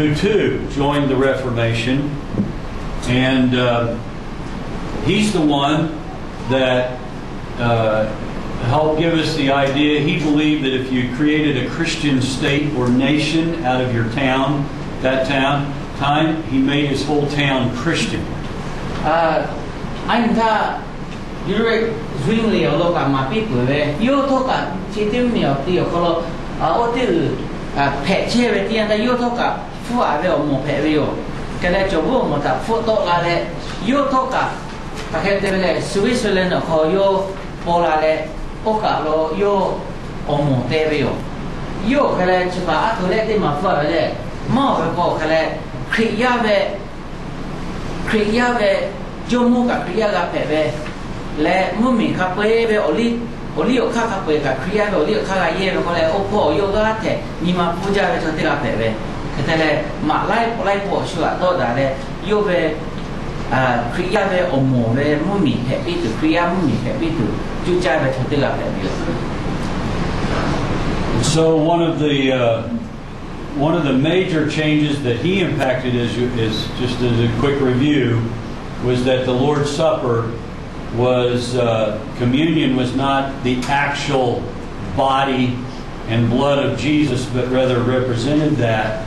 who too joined the Reformation. And uh, he's the one that uh, helped give us the idea. He believed that if you created a Christian state or nation out of your town, that town, time, he made his whole town Christian. 啊，anh ta Yuri Zwingli ở đâu cả mà biết bởi về yêu thôi cả chỉ tiêu nhiều tiêu có lo à ô tiêu à phe chế về tiền ta yêu thôi cả phụ à về ở một phe về cái này chỗ vô một tập phụ tốt là đấy yêu thôi cả các cái tiêu này Switzerland ở họ yêu bỏ là đấy ô cả lo yêu ở một tệ về yêu cái này chỉ bảo thôi đấy thì mà phụ ở đấy mà về có cái này khi ya về ခရိယာပဲဂျုံမူကခရိယာကဖဲပဲလဲမမီခပွဲပဲအိုလီအိုလီခခပွဲကခရိယာပဲအိုလီခခရဲပဲခေါ်လဲအိုဖို့ယောဂတ်တဲ့ညီမပူကြပဲဆိုတဲ့ကဖဲပဲခတဲ့လဲမ malai kriya ve ve mumi happy kriya mumi happy ve So one of the uh, one of the major changes that he impacted is is just as a quick review was that the Lord's Supper was uh, communion was not the actual body and blood of Jesus, but rather represented that.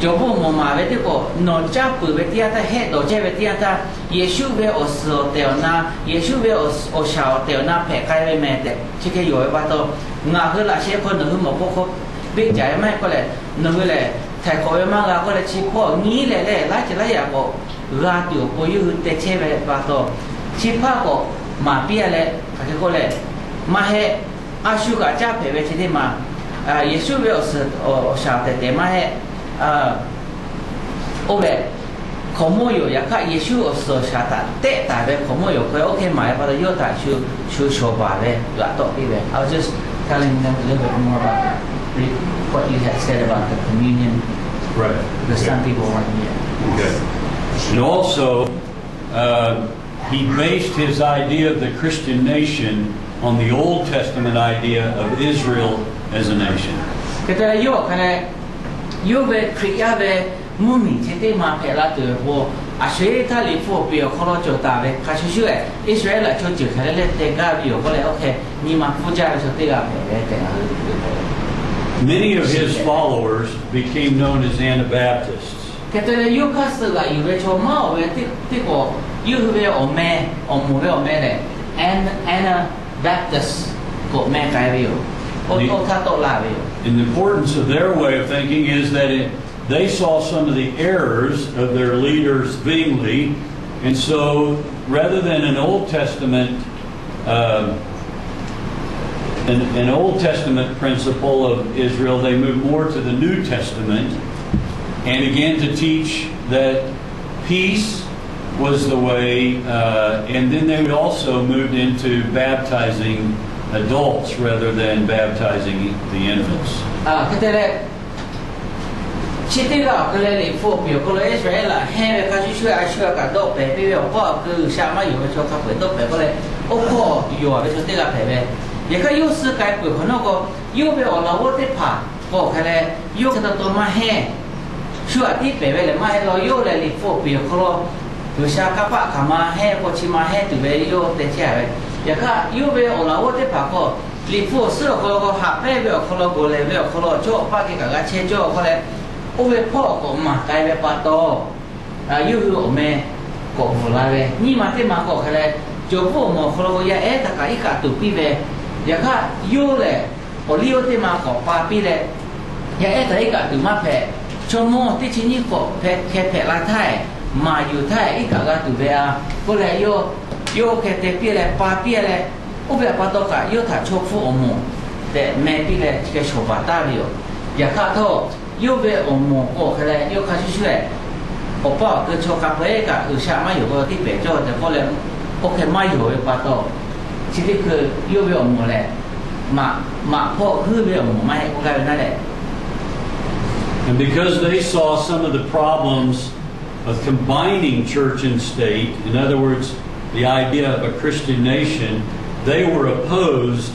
就不莫嘛别这个，哪家不别第二他黑，哪家别第二他，耶稣别我说掉那，耶稣别我我笑掉那，撇开别没的，这个有一把刀，我去那些可能去莫不可，别ใจไม่ก็เลยนึกเลยแต่ขอเอ็มมาก็เลยชิปองี้เลยเลยไล่จะไล่อยากก็ลาอยู่ปุยเตเชไปบาโตชิปาก็มาเปียเลยก็เลยมาให้อาชูกะจ้าเผยไปที่มาอ่เยซูเวอสโอชาเตเตมาให้ yaka oso shata te tabe koe oke mai yo ta. I was just telling them a little bit more about what you had said about the communion. Right. The some people weren't here. Okay. And also, uh, he based his idea of the Christian nation on the Old Testament idea of Israel as a nation. Mumi tete ma wo li fo e Israel te ga bi okay ni ma so te ga te Many of his followers became known as Anabaptists. Ketele yu kasu ga iove cho ma o ve ti ti ko iove o me o mu o me an Anabaptist ko me to la and the importance of their way of thinking is that it, they saw some of the errors of their leaders Zwingli, and so rather than an Old Testament, um, an, an Old Testament principle of Israel, they moved more to the New Testament and began to teach that peace was the way, uh, and then they also moved into baptizing adults rather than baptizing the infants. كتلك شتيلا كلالي فوق يو كلا إسرائيل هم كاشي شو أشوا كدو بيبي يو كوا كل شاما يو شو كوا دو بيبي كلا أو كوا يو أبي شتيلا بيبي 也可以又是该鬼和那个又被我老我的怕，我看来又看到多么黑，说的白白的嘛，老又来里佛别克了，留下个把干嘛黑，过去嘛黑，对不对？又得起来。也看右边我老我的跑过，里夫是个个下背表可能过来表可能就把给个个切就过来，我们破个嘛，该被把刀，啊，右边我们过不来呗，你嘛的嘛过来，就不嘛可能也哎，大家一卡肚皮呗，也看右嘞，我右的嘛过把皮嘞，也哎，大家一卡肚嘛呗，ชั่วโมงที่ชิ้นนี้ก็เพะแค่เพะละไทยมาอยู่ไทยอีกกะกะตุเบียก็เลยโย And because they saw some of the problems of combining church and state, in other words, the idea of a Christian nation, they were opposed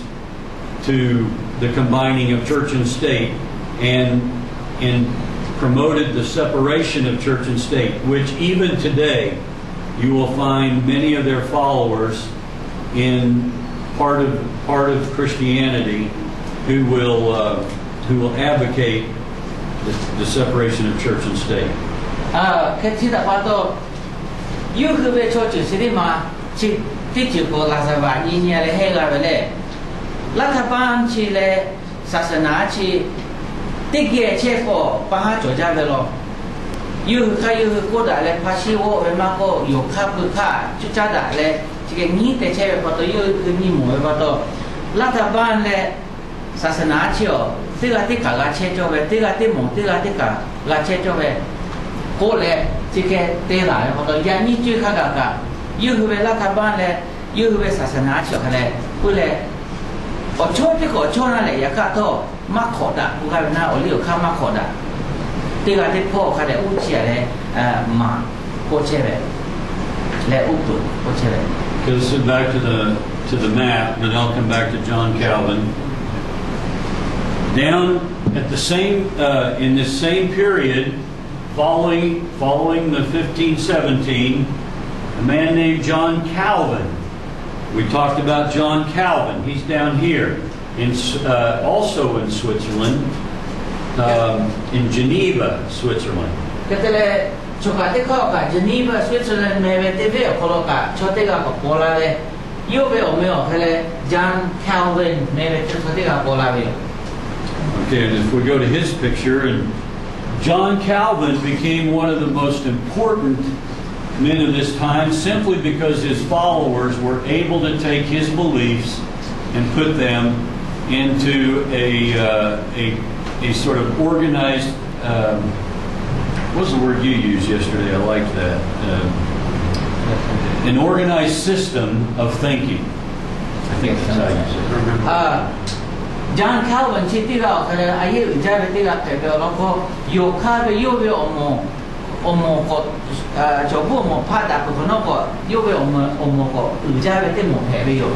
to the combining of church and state and, and promoted the separation of church and state, which even today you will find many of their followers in part of part of Christianity who will uh, who will advocate the, the separation of church and state. อ่ yukhbe chochu sidima chi tichu ko la sava inya le hela vele la tapan chi le sasana chi tigye che ko paha choja velo yu ka yu ko da le pashi wo ve ma ko yu ka pu ka chu cha da le chi ke ni te che ve pato yu ku ni mo ve pato la tapan le sasana chi o tiga tika la che cho ve tiga ti mo tiga tika la che cho ve ko le 这个对啦，好多伢你最看看看，有后边那个班嘞，有后边啥啥拿小孩嘞，后来我穿这个我穿那嘞也看到马口的，我看那我有看马口的，这个这破看嘞乌起嘞，呃马过去嘞，来乌顿过去嘞。Because back to the to the map, and I'll come back to John Calvin. Down at the same uh, in this same period. Following, following the 1517, a man named John Calvin. We talked about John Calvin. He's down here, in, uh, also in Switzerland, um, in Geneva, Switzerland. chokate Geneva Switzerland pola le hele John Calvin pola okay and if we go to his picture and John Calvin became one of the most important men of this time simply because his followers were able to take his beliefs and put them into a, uh, a, a sort of organized, um, what was the word you used yesterday? I liked that. Um an organized system of thinking. I think that's how you say it. အာ John Calvin chitiga kare aye ujare tiga tega loko yokabe yobe omo omo ko jobu mo pada ko no ko yobe omo omo ko ujare te mo hebe yo.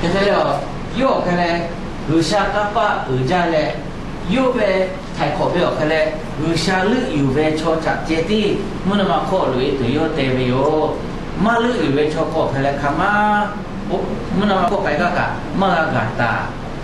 Kete yo yo kare usha kapa ujare yobe tai ko be kare usha lu yobe cho chak jeti muna ma ko lu tu yo te be yo. Ma lu yobe cho ko kare kama muna ma ko kai ga ka ma ga ta.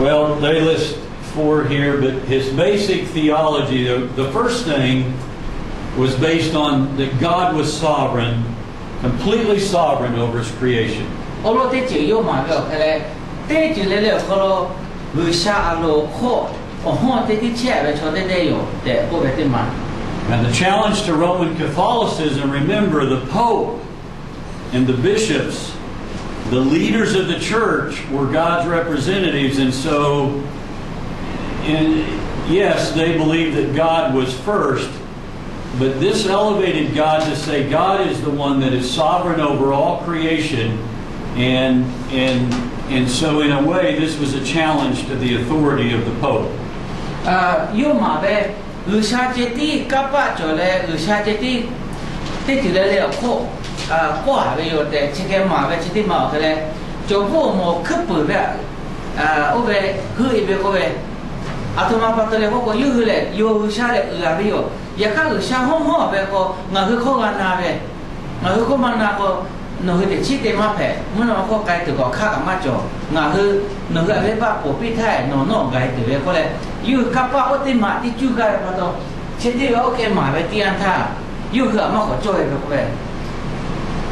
Well, they list four here, but his basic theology, the, the first thing was based on that God was sovereign, completely sovereign over his creation. And the challenge to Roman Catholicism, remember, the Pope and the bishops the leaders of the church were God's representatives, and so, yes, they believed that God was first, but this elevated God to say God is the one that is sovereign over all creation, and and and so in a way, this was a challenge to the authority of the Pope. Uh, 아 꼬아베 요때 지게 마베 지디 마오그래 저거 뭐 급부라 아 오베 그 입에 고베 아토마 파토레 호고 유흐레 요샤레 으아비요 야카르 샤홈호 베고 나흐코가 나베 나흐코만 나고 너희들 지대 마페 문어 코 가이드고 카가 맞죠 나흐 너가 레바 고피타에 너노 가이드베 고레 유 카파 오테 마티 주가레 파토 제대로 오케 마베 티안타 유흐 아마 고조에 베고베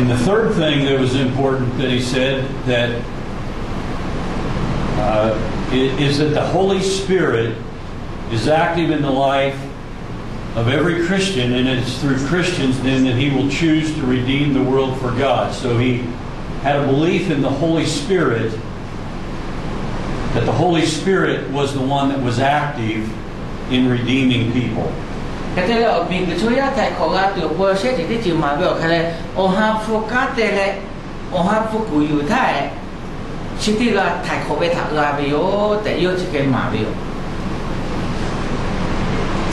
And the third thing that was important that he said that uh, is that the Holy Spirit is active in the life of every Christian, and it's through Christians then that he will choose to redeem the world for God. So he had a belief in the Holy Spirit, that the Holy Spirit was the one that was active in redeeming people. Cái thế là mình cái chơi tại khó ga từ qua sẽ thì cái chữ mà biểu cái này ô ha phu cá tê này ô ha phu cú yu thái chỉ thì là thái khó về thạc ga biểu tại yêu chỉ cái mà biểu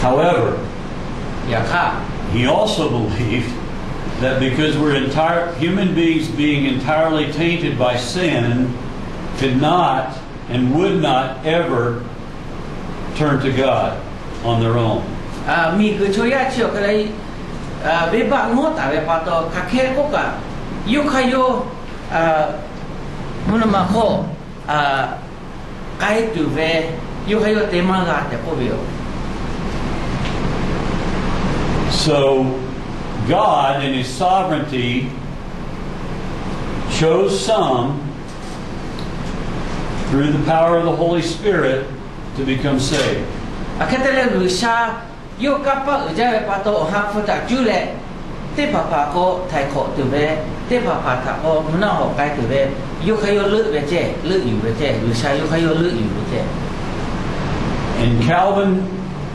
However, He also believed that because we're entire human beings being entirely tainted by sin, could not and would not ever turn to God on their own. À mình cái chơi chiều cái này à về bạn ngó tại về bắt đầu các khe có cả yêu khai yêu à muốn mà khó à cái từ về yêu khai yêu tema ga để có biểu So, God, in His sovereignty, chose some through the power of the Holy Spirit to become saved. Từ về thế bà bà thà có muốn nào học cái từ về yêu khai lự về chế lự yêu về chế người xa yêu khai lự yêu về chế And Calvin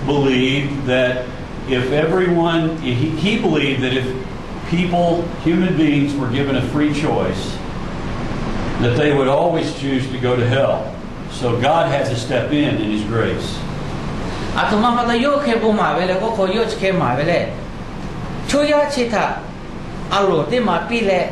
believed that if everyone, he, he believed that if people, human beings, were given a free choice, that they would always choose to go to hell. So God had to step in in His grace. à tụi mình bắt đầu yêu khai bù mà về lại có khó yêu khai mà về lại chú ya chỉ thà à lô thế mà pi lại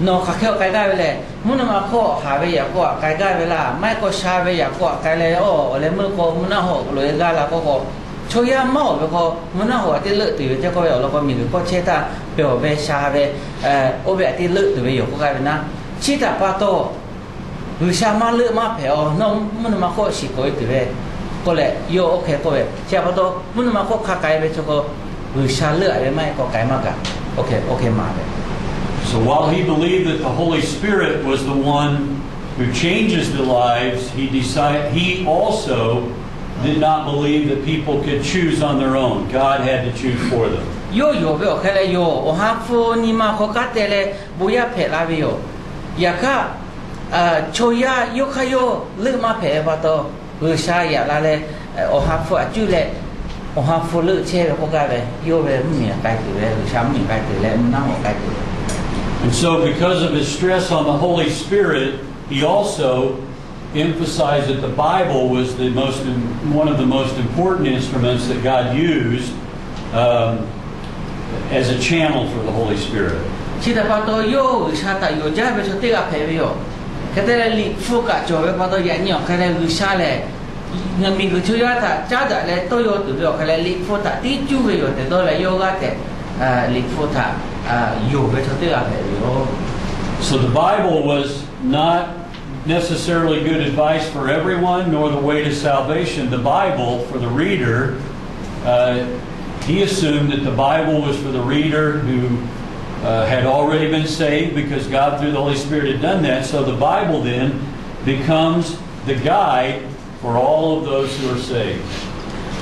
nó khắc khéo cái cái về lại muốn mà khó hà về ya có cái cái về là mai có xa về ya có cái lại ô lại muốn có muốn nào học lối ra là có có chú ya mau về có muốn nào học thì lựa từ cho có về là có mình có chế ta biểu về xa về ờ ô về thì lựa từ về có cái về na chỉ thà bắt đầu လူရှာမလို့မဖဲအောင် これよーけこれเชื่อพระโตมุนมาคบคาไกไปชโกหรือชาเลืออะไรไม่ก็ไกมากอะโอเคโอเคมาเลย So while he believed that the Holy Spirit was the one who changes the lives, he decided he also did not believe that people could choose on their own. God had to choose for them. Yo yo veo que le yo o hafu ni ma hokate le buya pe la veo. Yaka choya yo kayo le ma pe vato. And so because of his stress on the Holy Spirit, he also emphasized that the Bible was the most one of the most important instruments that God used um, as a channel for the Holy Spirit. So the Bible was not necessarily good advice for everyone nor the way to salvation. The Bible for the reader uh, he assumed that the Bible was for the reader who uh, had already been saved because God, through the Holy Spirit, had done that. So the Bible then becomes the guide for all of those who are saved.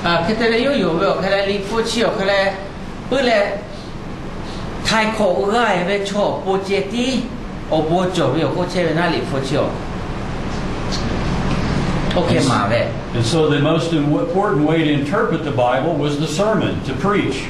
Uh, 啊，看他来有有没有，看来你不去，看来不来，太口爱没错，不接地，我不走没有，我去那里不去。Okay, and so the most important way to interpret the Bible was the sermon, to preach.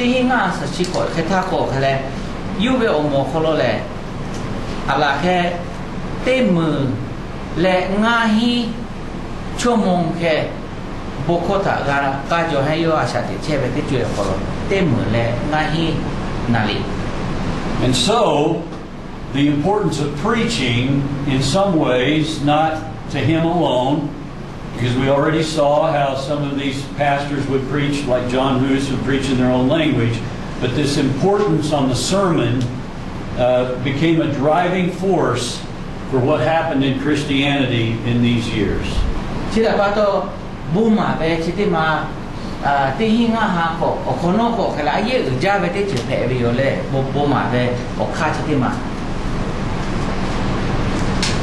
เตหิสเตหิงาหาสชิโคท่าเตหิงาสชิโคเคท่าโคคะเลยูเวโอโมโคโลเลอะไรแค่เต้มือ และง่าฮีชั่วโมงแค่บุคตากาก็จะให้โยอาชาติเชฟที่จุยคนเต็มมือเลยงาฮีนาลี And so, the importance of preaching, in some ways, not to him alone, because we already saw how some of these pastors would preach, like John Hus would preach in their own language, but this importance on the sermon uh, became a driving force for what happened in Christianity in these years.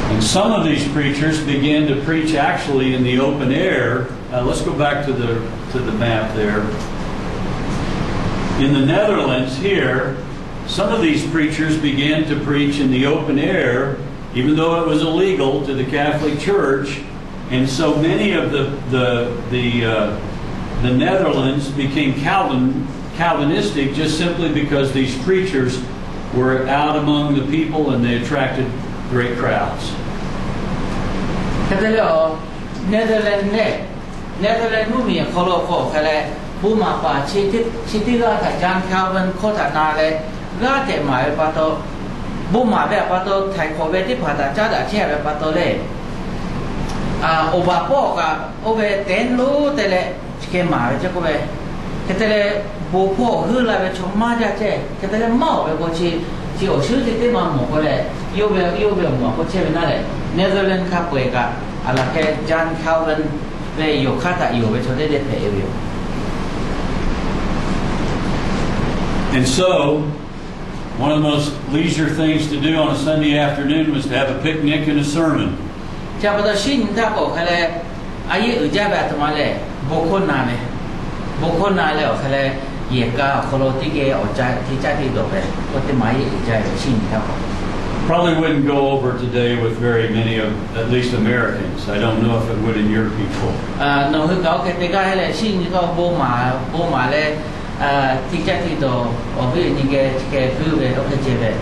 And some of these preachers began to preach actually in the open air. Uh, let's go back to the to the map there. In the Netherlands here, some of these preachers began to preach in the open air, even though it was illegal to the Catholic Church. And so many of the the the uh, the Netherlands became Calvin Calvinistic just simply because these preachers were out among the people and they attracted great crowds. ကတည်းက Netherlands နဲ့ Netherlands မြို့မြေခေါ်လို့ခေါ်ခလဲဘူမာပါချီတစ်ချီတစ်ကတကြံခါဝန်ခေါ်တာနာလေဂါတဲ့မှာပါတော့ဘူမာပဲပါတော့ထိုင်ခေါ်ပဲတိဖာတာကြတာချက်ပဲပါတော့လေအာအိုဘာပေါ့ကအိုဘဲတန်လို့တဲ့လေချေမှာပဲချက်ကိုပဲကတည်းကဘူဖို့ဟူလာပဲချုံမကြတဲ့ကတည်းကမောက်ပဲကိုချီ And so, one of the most leisure things to do on a Sunday afternoon was to have a picnic and a sermon. 얘가 그로티게 어짜 티자리도 배 그때 많이 이제 신이라고. Probably wouldn't go over today with very many of at least Americans. I don't know if it would in your people. À, nó hứa có cái cái cái là xin cái bố mà bố mà là à 티자리도 ở bên những cái cái phiếu về ở cái chế về.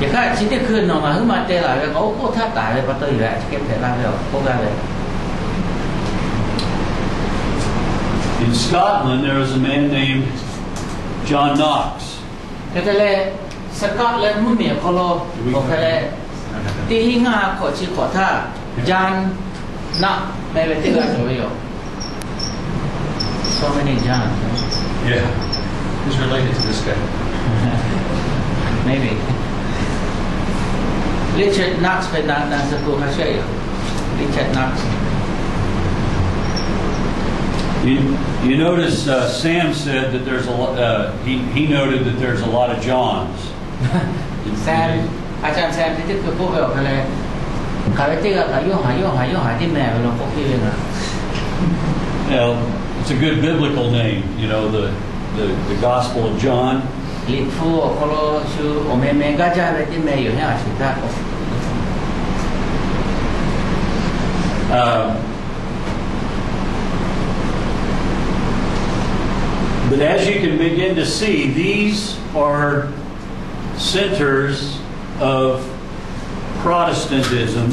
얘가 진짜 그 놈아 흠한테 라고 꼭 탔다. 그래 봤더니 왜 이렇게 되나 그래. 뭐가 돼? In Scotland, there was a man named John Knox. cái thế là Scotland muốn miệng khó lo có cái là tí hi nga có chỉ có tha? John nọ đây là tiếng là rồi. Rồi so many John. Yeah. he's related to this guy? maybe. Richard Knox phải đang đang sự cố hay sao Richard Knox You, you notice uh, Sam said that there's a lot, uh, he, he noted that there's a lot of Johns. Sam อาจารย์แซมที่คือพวกแบบอะไรขายที่ก็ขายยุ่งหายยุ่งหายยุ่งหายที่แม่ไปลงพวกที่เลยนะ Well, it's a good biblical name, you know, the, the, the Gospel of John. ลิฟูโคโลชูโอเมเมกาจาไปที่แม่อยู่เนี่ยอาชิตา Um, but as you can begin to see, these are centers of Protestantism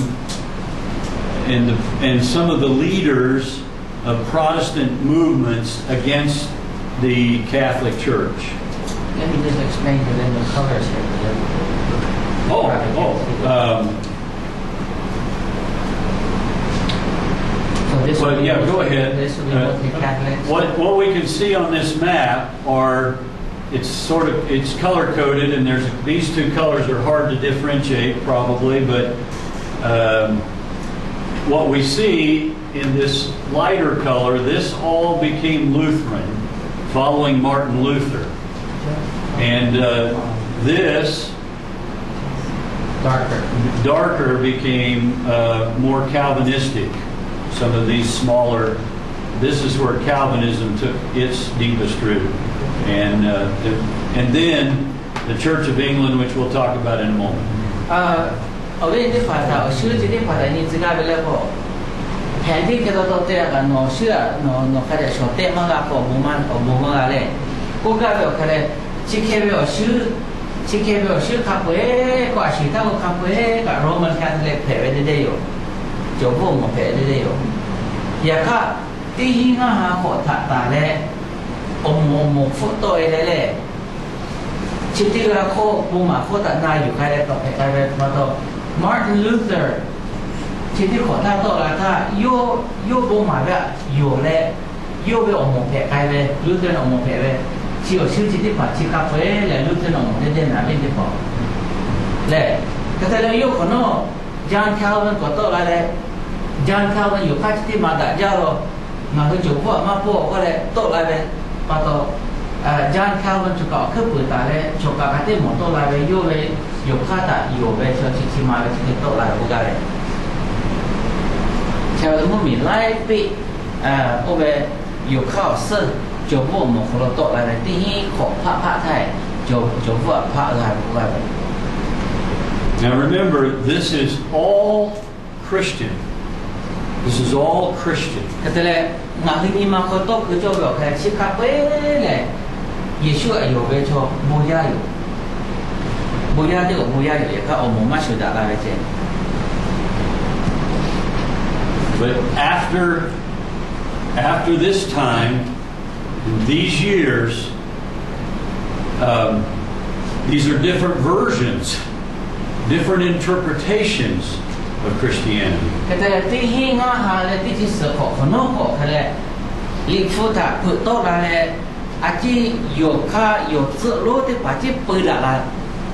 and, the, and some of the leaders of Protestant movements against the Catholic Church. Let me just explain to them the colors here. Oh, oh, um, So this Well, be yeah, go ahead. This be Uh, mostly Catholics. What, what we can see on this map are, it's sort of, it's color coded and there's, these two colors are hard to differentiate probably, but um, what we see in this lighter color, this all became Lutheran following Martin Luther. And uh, this darker darker became uh, more Calvinistic some of these smaller. This is where Calvinism took its deepest root, and uh, the, and then the Church of England, which we'll talk about in a moment. अवेंदी फाथा 要开始去开要修，去开要修卡不诶，个其他个卡不诶，个罗马开始来排位的都有，就不么排的都有，也卡第一个哈好他打嘞，我么么福到的嘞。ชิติกระโคปูมาโคตันายอยู่ใครได้ต่อไปใครได้มาต่อ Martin Luther ชิติขอท่าต่อละท่าโยโยปูมาแบบอยู่แล้วโยไปออกหมกแผลใครไป Luther ออกหมกแผลไปชิโอชื่อชิติขอชิคาเฟ่แล้ว Luther ออกหมกเด่นๆนะเล่นที่พอแล้วก็แต่แล้วโยคนนู้จานคาร์วันก็ต่อละเลยจานคาร์ john 有帕奇蒂马特亚罗马过来到来呗马特呃 john 就搞科普大类就来呗因为有有呗小提琴嘛就可以来我家里像我们米莱比呃后面有考试脚步我们后来到来的第一口帕帕菜就就会跑来我来 now remember this is all christian This is all Christian. kata le nga hi ni ma ko to ku jo lo ka chi ka pe le Yesu yo ve cho yo mo de mo yo ka o mo da la ve But after, after this time, these years, um, these are different versions, different interpretations of Christianity. kata ti hi nga ha le ti chi se ko ko no ko ka le li fu ta pu to la le a chi yo ka yo zi lo te pa chi pu la la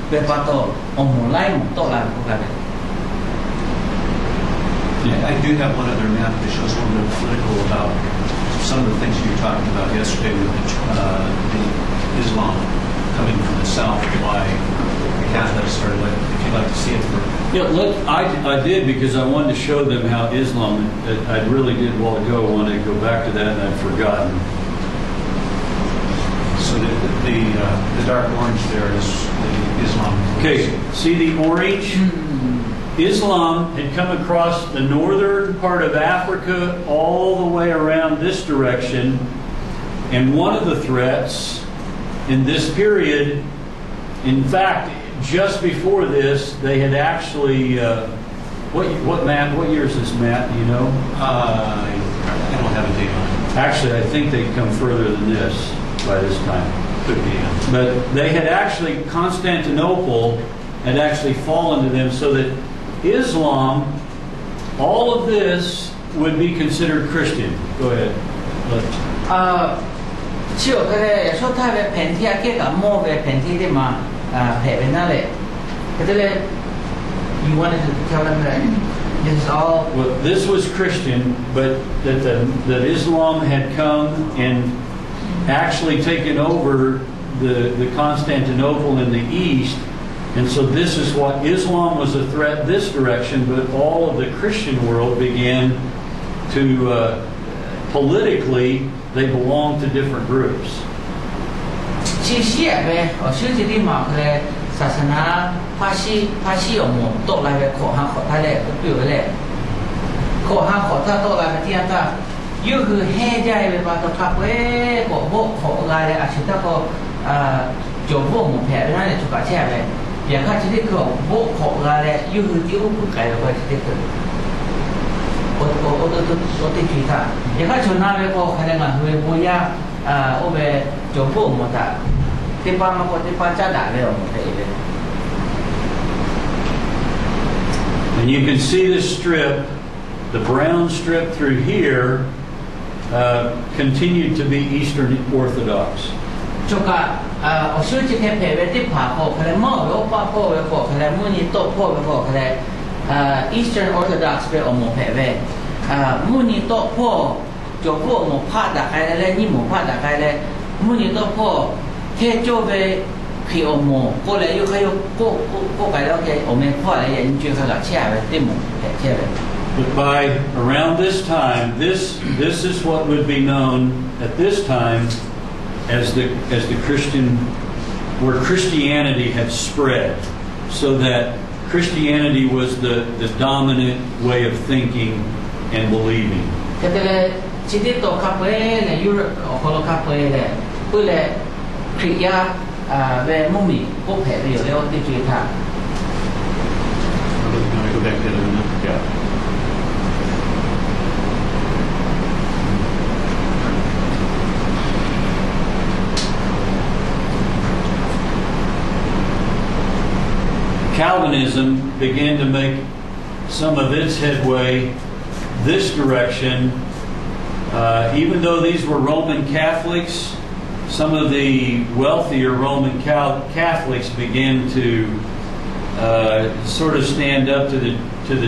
be pa to o mo lai mo to la ko ka le Yeah, I do have one other map that shows a little bit of political about some of the things you were talking about yesterday with uh, the Islam coming from the south, why the Catholics started. Like, if you'd like to see it for Yeah, look, I, I did because I wanted to show them how Islam, I I really did a while ago, I wanted to go back to that and I'd forgotten. So the the, uh, the dark orange there is the Islam. Okay, see the orange? Islam had come across the northern part of Africa all the way around this direction. And one of the threats in this period, in fact, just before this, they had actually. Uh, what what Matt? What years is Matt? Do you know? Uh, I don't have a date on. Actually, I think they'd come further than this by this time. Could be. Yeah. But they had actually Constantinople had actually fallen to them, so that Islam, all of this would be considered Christian. Go ahead. Look. Uh, uh, thế cho nên you wanted to tell them that it's all well this was Christian but that the, that Islam had come and actually taken over the, the Constantinople in the east and so this is what Islam was a threat this direction but all of the Christian world began to uh, politically they belong to different groups. ชีเชียไปเอาชื่อที่ที่มาคือศาสนาพาชีพาชีอหมดตกลายไปขอห้าขอท่าแรกก็เปลี่ยวไปแหละขอห้าขอท่าตกลายไปที่อันท่ายูคือแห่ใจไปปาตะขับเว้ขอโบขอลายเลยอาชิตะก็อ่าจบโบหมดแผลไปนั่นเลยจุกะแช่ไปอย่างข้าชิตะก็โบขอลายเลยยูคือที่อุปกายไปก็ชิตะก็โอโอโอโอโอติดทีท่าอย่างข้าชนหน้าไปก็ใครงานเฮยโบยาอ่าโอเบจบโบหมดท่ And you can see the strip, the brown strip through here, uh, continued to be Eastern Orthodox. Eastern Orthodox pe 迄做个去学毛，过来又还要过过过改到个我们过来研究下个切来对毛切来。But by around this time, this this is what would be known at this time as the as the Christian where Christianity had spread, so that Christianity was the, the dominant way of thinking and believing về. Calvinism began to make some of its headway this direction. Uh, even though these were Roman Catholics, some of the wealthier Roman Catholics began to uh, sort of stand up to the to the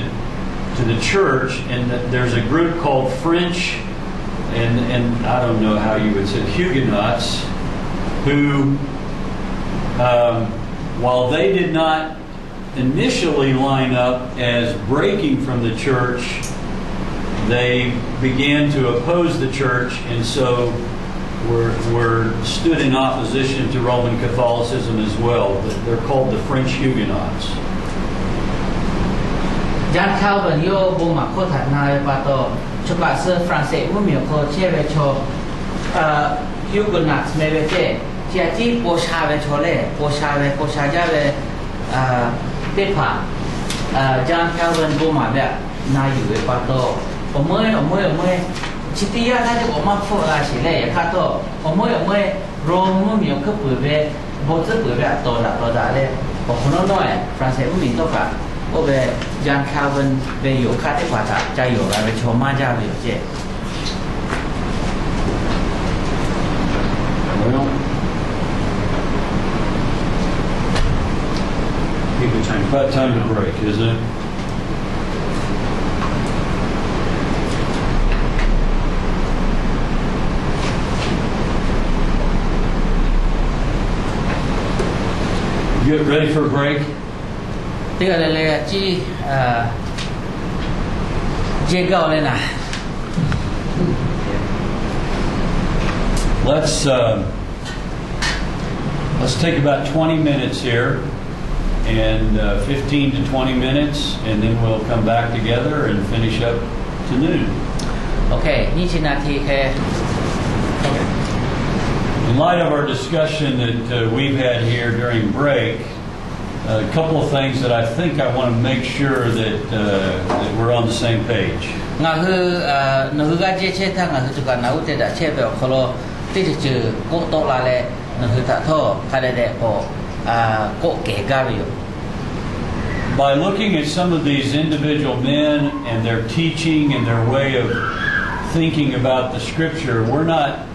to the church, and there's a group called French, and and I don't know how you would say Huguenots, who um, while they did not initially line up as breaking from the church, they began to oppose the church and so were, were stood in opposition to Roman Catholicism as well. They're called the French Huguenots. Jan Calvin yo buma kota na bato chuba se France umio ko cheve cho Huguenots mevete tiati poshave chole poshave poshajave depa Jan Calvin buma le na yuwe bato omoe omoe omoe 其第二，他就我们付啊，是嘞，也看到我们有没罗姆没有去北边，不止北边多大多大嘞，我可能弄哎，反正不明多吧，我被杨卡文被游客的话他加油了，被球马加油这。People take that time to break, isn't it? Get ready for a break? ที่อะไรเลยจี้เอ่อเจเก้าเลยนะ Let's uh, let's take about 20 minutes here, and uh, 15 to 20 minutes, and then we'll come back together and finish up to noon. โอเคนี่ชินาทีแค่ in light of our discussion that uh, we've had here during break, a couple of things that I think I want to make sure that, uh, that we're on the same page. By looking at some of these individual men and their teaching and their way of thinking about the scripture, we're not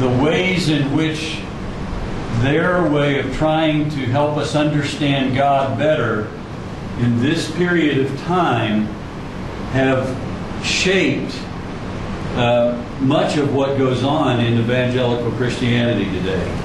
the ways in which their way of trying to help us understand God better in this period of time have shaped uh, much of what goes on in evangelical Christianity today.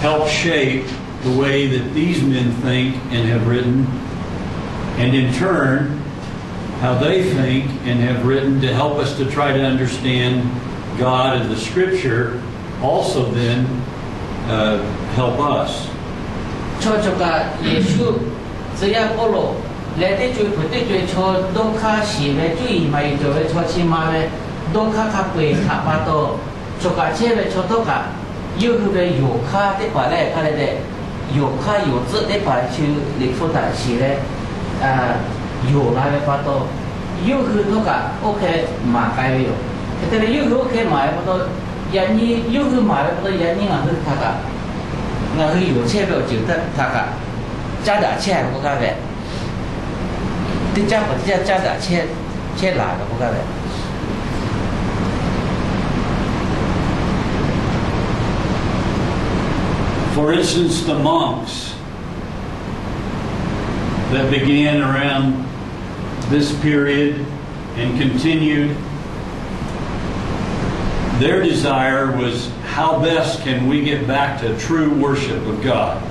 help shape the way that these men think and have written, and in turn, how they think and have written to help us to try to understand God and the Scripture, also then uh, help us. 右后边有卡的把嘞，看来的有卡有字的把修你说的起来，啊，有那个把到，右后那个 OK 马家没有，这里右是 OK 马也不到，人你右后马也不到，人你都是他家，那是有车票就得他家，加点钱不干呗，这家伙这家加点钱，钱哪个不干呗？For instance, the monks that began around this period and continued, their desire was how best can we get back to true worship of God?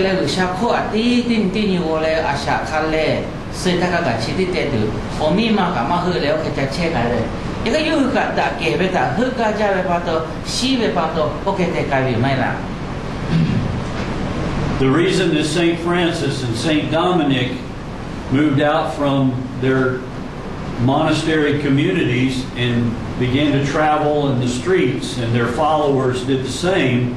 Lên được sao khó tí tin tin khăn lên sự ta ông mi mà cả mà hư lên cái cha chê cái này những cái yêu cả đã kể về đã hư cả cha về bảo tôi xí về bảo tôi ok tê cái gì mai là The reason that St. Francis and St. Dominic moved out from their monastery communities and began to travel in the streets, and their followers did the same,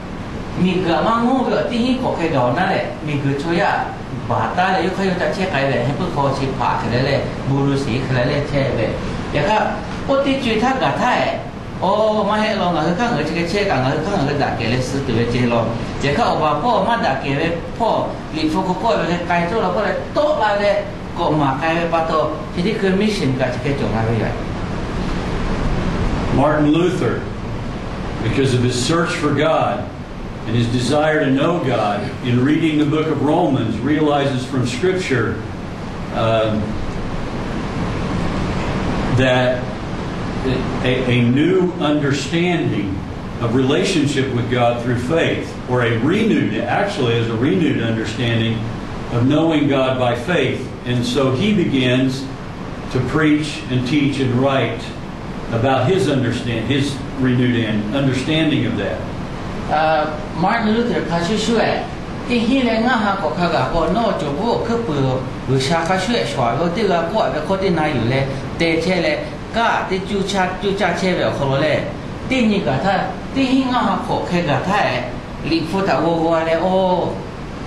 มีเกือมั่งงูเกือที่ฮิโกเคดอนนั่นแหละมีเกือช่วยบาตาเลยยุคเขาจะเชื่อใครเลยให้พื่อคอชิผาใครเลยบูรุษีใครเลยเช่เลยเดี๋ยวก็อุติจุยทักกะท่ายโอ้มาให้ลองเอะข้างเออจะเชื่อกันเออข้างเออด่าเกลือสุดตัวเจลองเดี๋ยวเขาบอกว่าพ่อมาด่าเกลือพ่อหลีกโฟกุโก้ไปไกลโจ้เราก็เลยโต๊ะอะไรเลยก็มาไกลไปปะโตที่นี่คือมิชชันกับจะเกี่ยวกับอะไร Martin Luther because of his search for God and his desire to know God, in reading the book of Romans, realizes from Scripture um, that a, a new understanding of relationship with God through faith, or a renewed, actually, is a renewed understanding of knowing God by faith. And so he begins to preach and teach and write about his understand his renewed an- understanding of that. Martin Luther 他去说，第一嘞，我哈国家个我那就不去不不下个说说，我这个国的国的哪有嘞？第二嘞，噶的就差就差车了好了嘞。第二个他第一我哈国家个他嘞，离谱他我我嘞哦，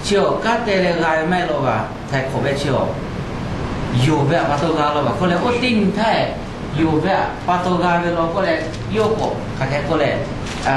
就噶的嘞个买了吧，他可别去哦。อยู่แบบปาโตกาเราแบบก็เลยโอ้ติ้งแท้อยู่แบบปาโตกาเราก็เลยโยกกขาแค่ก็เลยอ่า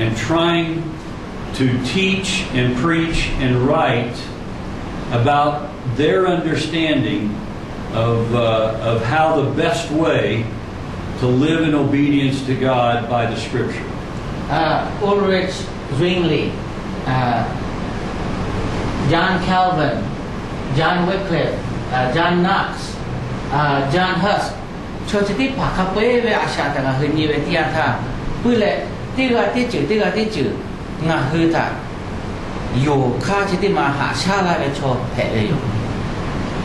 and trying to teach and preach and write about their understanding of, uh, of how the best way to live in obedience to God by the Scripture. Uh, Ulrich Zwingli, uh, John Calvin, John Wycliffe, uh, John Knox, uh, John Huss, 就这些巴卡贝为阿啥的啊，和你为第二他，为了。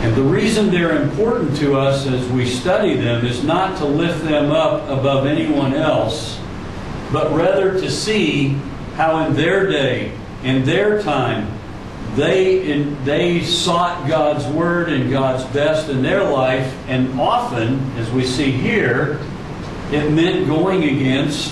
And the reason they're important to us as we study them is not to lift them up above anyone else, but rather to see how in their day, in their time, they, in, they sought God's word and God's best in their life, and often, as we see here, it meant going against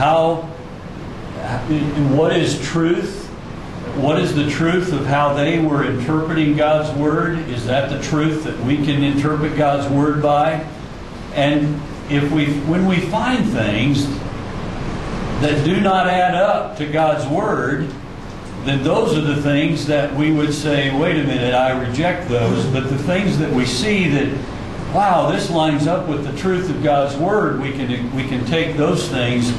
How, what is truth? What is the truth of how they were interpreting God's word? Is that the truth that we can interpret God's word by? And if we, when we find things that do not add up to God's word, then those are the things that we would say, wait a minute, I reject those. But the things that we see that, wow, this lines up with the truth of God's word, we can we can take those things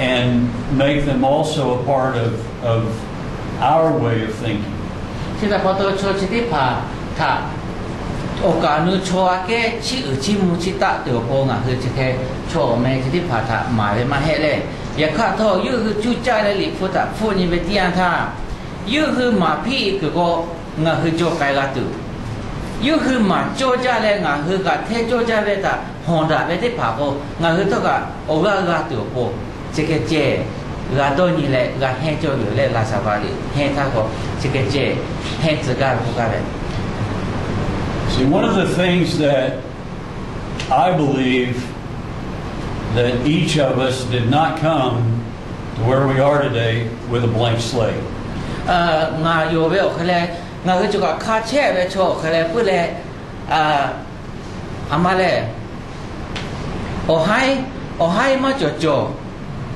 and make them also a part of, of our way of thinking. See one of the things that I believe that each of us did not come to where we are today with a blank slate. Uh, nga amale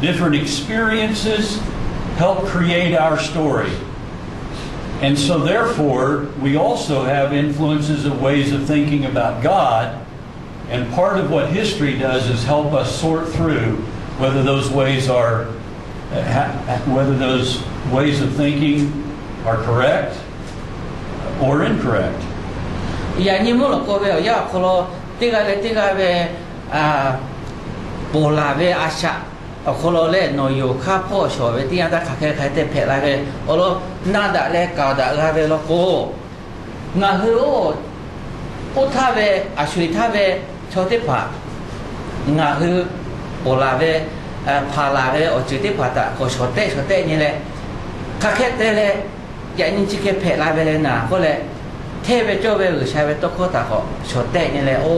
different experiences help create our story. And so, therefore, we also have influences of ways of thinking about God. And part of what history does is help us sort through whether those ways are, whether those ways of thinking are correct or incorrect. về asha ở cô lo le nó yêu khá po cho về tiga ta khá cái cái tệ phê lại về ở lo na đã le cao đã ra về lo cô ngà hư ô ô tha về à suy tha về cho tiếp phá ngà hư bồ la về à phá la về ở chữ tiếp phá ta có cho tệ cho tệ như lệ khá cái tệ lệ ya như chỉ cái phê lại về lệ na có lệ เทไปโจไปหรือใช้ไปตกโคตาเขาชดเตะนี่แหละโอ้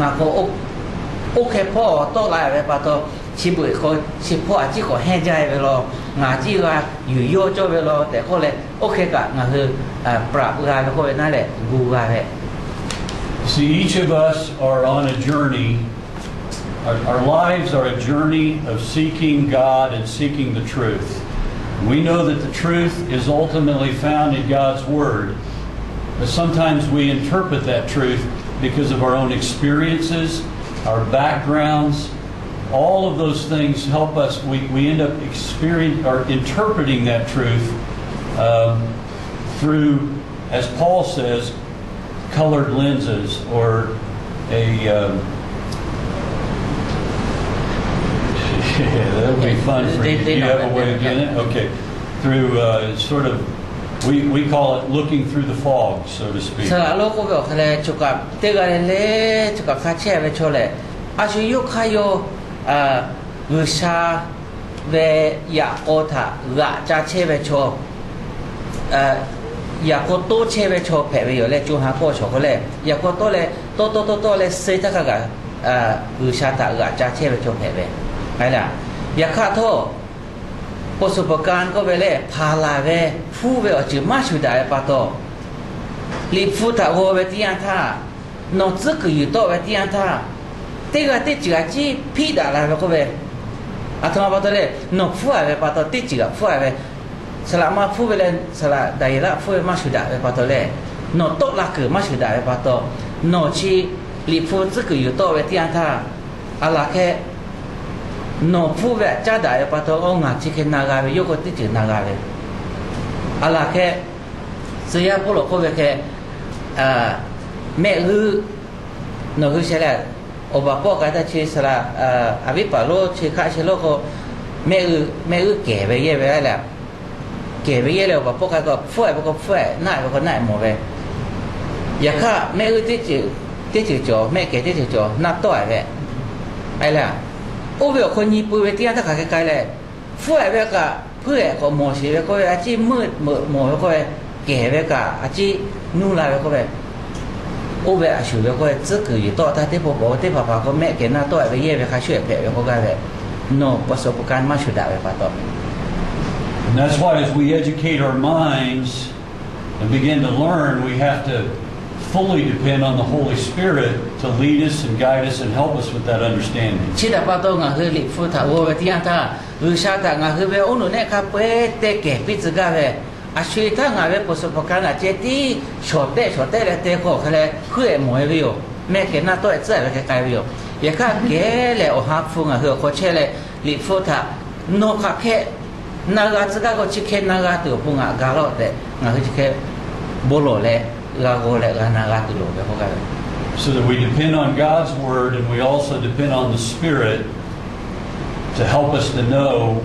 งาโคโอโอเคพ่อโตไล่ไปปะโตชิบุยเขาชิพ่อ See each of us are on a journey. Our, our lives are a journey of seeking God and seeking the truth. We know that the truth is ultimately found in God's Word, but sometimes we interpret that truth because of our own experiences, our backgrounds, all of those things help us. We, we end up experiencing or interpreting that truth um, through, as Paul says, colored lenses or a. Um, yeah, that would be fun for you. Do you have a way of doing it? Okay. Through uh, sort of, we, we call it looking through the fog, so to speak. အာဂူရှာဝေယာကောတာရာချာချေဝေချောအာယာကောတိုချေဝေချောဖဲဝေယောလေကျူဟာကောချောကိုလေယာကောတိုလေတိုတိုတိုတိုလေစေတကကအာဂူရှာတာရာချာချေဝေချောဖဲဝေဟဲ့လားယာခါသောပစပကန်ကိုဝေလေဖာလာဝေဖူဝေအချီမရှူတာရပါတော့လီဖူတာဝေတီယန်သာနော်ဇကယူတော့ဝေတီယန်သာ 때가 때지같이 피다라고 왜 아트마 바다래 너 푸아베 바다 때지가 푸아베 살라마 푸벨렌 살라 다이라 푸에 마슈다 바다래 너 똑라크 마슈다 바다 너치 리푸 즈그 유토베 티안타 알라케 너 푸베 짜다 바다 옹아 치케 나가베 요거 때지 나가베 알라케 스야 폴로 코베케 아 매으 너그 셀라 Obapa kata ci sala uh, abi palo ci ka ci loko me u me u ke be ye be ala ke be ye le obapa ka ko fue ko fue na ko na mo be ya ka me u ti ci ti ci jo me ke ti ci jo na to ai be ala o be ko ni pu be ti ta ka ka le fue be ka pu e ko mo si be ko a ci mu mo ko ke be ka a ci nu la be ko be 我不要学别个，这个一到他对婆婆对爸爸个咩给那到别业别个学别别个呗，no ประสบการณ์มาชุดา别个ต่อ And that's why as we educate our minds and begin to learn, we have to fully depend on the Holy Spirit to lead us and guide us and help us with that understanding. ชิดาปาโตงาฮือลิฟูทาโวเวติยันทาอือชาตางาฮือเวอุนุเนคาเปเตเกปิจกาเว อาชีทางาเวประสบการณ์อาเจตีชอเตชอเตเลเตโคคะเลเพื่อหมวยวิโอแม่เกน่าตัวเจ้าเวกไกวิโอยาคาเกเลโอฮักฟุงาฮือโคเชเลลิฟูทาโนคาเคนากาจกาโกชิเคนากาตุฟุงากาโลเตงาฮือชิเคโบโลเล So that we depend on God's word and we also depend on the Spirit to help us to know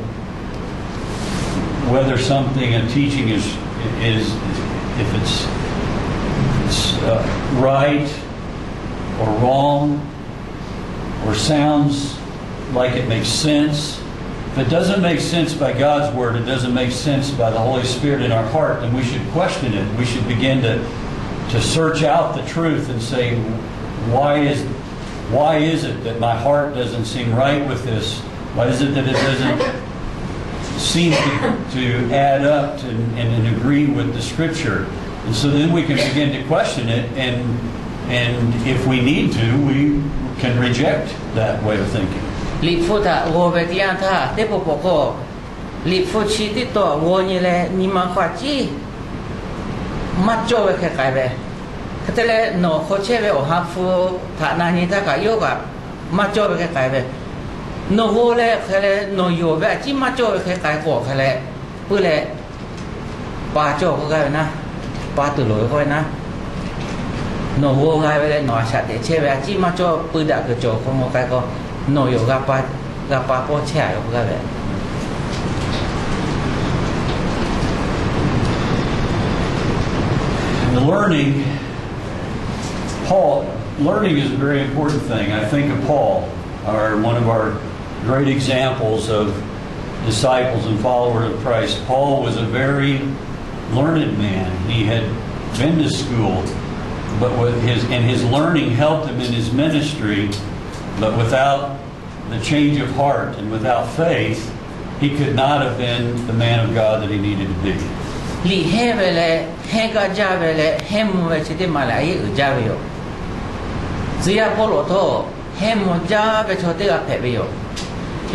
whether something a teaching is is if it's, it's uh, right or wrong or sounds like it makes sense. If it doesn't make sense by God's word, it doesn't make sense by the Holy Spirit in our heart, then we should question it. We should begin to to search out the truth and say, why is, why is it that my heart doesn't seem right with this? Why is it that it doesn't Seem to, to add up to, and, and agree with the scripture. And so then we can begin to question it, and, and if we need to, we can reject that way of thinking yoga maccio che caive no vuole che le no io ve ci maccio che cai ko che le pu le pa cho ko ga na pa tu lo ko na. No vuole ga ve le no sa de che ve ci maccio pu da ke cho ko mo kai ko no yo ga pa ga pa po che yo ga ve learning, Paul, learning is a very important thing. I think of Paul, our, one of our great examples of disciples and followers of Christ. Paul was a very learned man. He had been to school, but with his and his learning helped him in his ministry. But without the change of heart and without faith, he could not have been the man of God that he needed to be.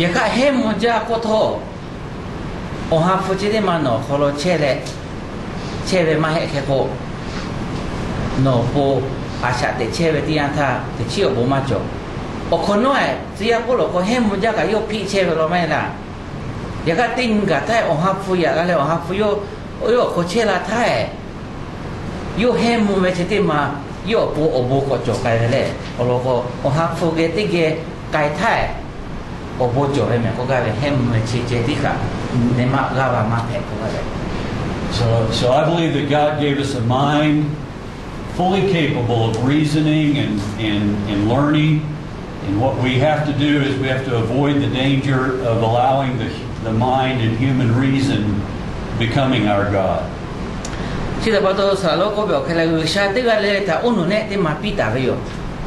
얘가 해 먼저 꼬토 오하 푸지리만 너 걸어 체레 체레만 해고 너보 아샤테 체레 디안타 대치어 못 맞죠 오코노에 지야보로 코 해문자가 요피 체레로 매나 얘가 띵가 타이 오하 푸야 가래 오하 푸요 요 코체라 타이 요 해문 왜 제대마 요 보오보 거죠 가래래 오로고 오하 푸게 띵게 가이 타이 So, so I believe that God gave us a mind fully capable of reasoning and, and, and learning. And what we have to do is we have to avoid the danger of allowing the, the mind and human reason becoming our God.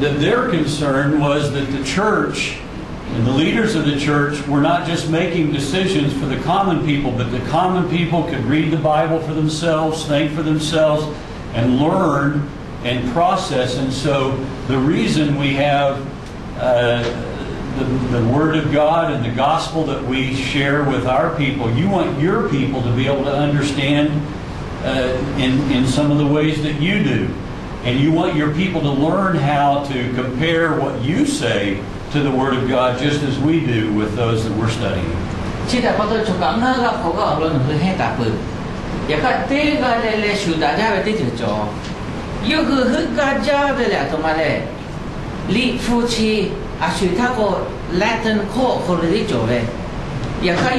that their concern was that the church and the leaders of the church were not just making decisions for the common people, but the common people could read the Bible for themselves, think for themselves, and learn and process. And so the reason we have uh, the, the Word of God and the gospel that we share with our people, you want your people to be able to understand uh, in, in some of the ways that you do and you want your people to learn how to compare what you say to the Word of God just as we do with those that we're studying. 약간 때가 될래 슈다자베 때죠. 요그 흑가자들야 정말에 리푸치 아슈타고 라틴 코 코르디죠에 약간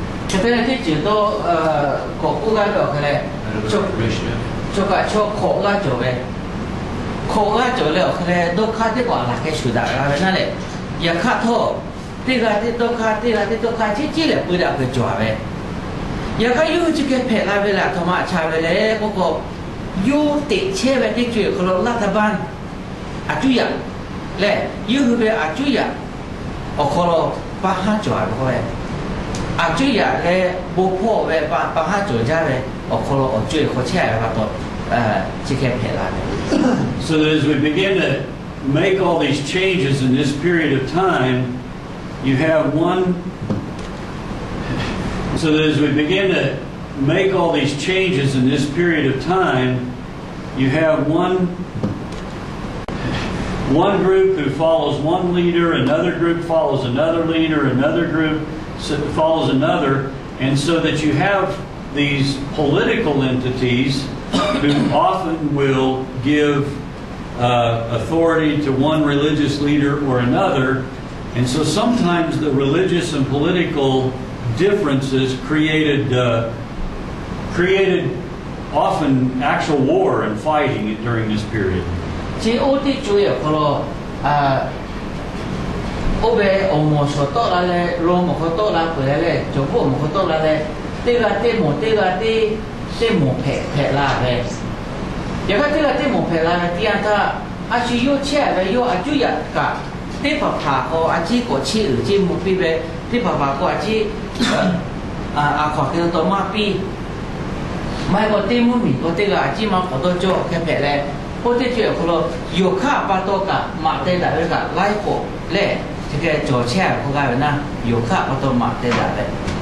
Kepelati jito koku ga do kele chok choka chok ko ga jo be. Ko ga jo le kele do kha ti kwa la ke shu da ga na le. Ya kha tho ti ga ti do kha ti ga ti do kha chi chi le pu da ke jo be. Ya ka yu chi ke phe la be la thoma cha be le ko ko yu ti che be ti chu ko lo la ta ban. A chu ya le yu be a chu ya. O ko lo pa ha jo be ko be. So as we begin to make all these changes in this period of time, you have one. So as we begin to make all these changes in this period of time, you have one one group who follows one leader, another group follows another leader, another group s- follows another, and so that you have these political entities who often will give uh, authority to one religious leader or another, and so sometimes the religious and political differences created uh, created often actual war and fighting during this period. obe omo shoto la le romo shoto la pule le jobo mo shoto la le te la te mo te la te te mo pe pe la le ya ka te la te mo pe la le ti anta a chi yo che le yo a ju ya ka te pa pa ko a chi ko chi u chi mo pi be te pa pa ko a chi a a ko te to ma pi mai ko te mo mi ko te la a chi ma ko to jo ke pe le พวกที่เชื่อของเราอยู่ข้าปาโตกะมาเตได้เลยกะไล่โกเล่ 这个左下覆盖文呢，有卡不都马在哪的？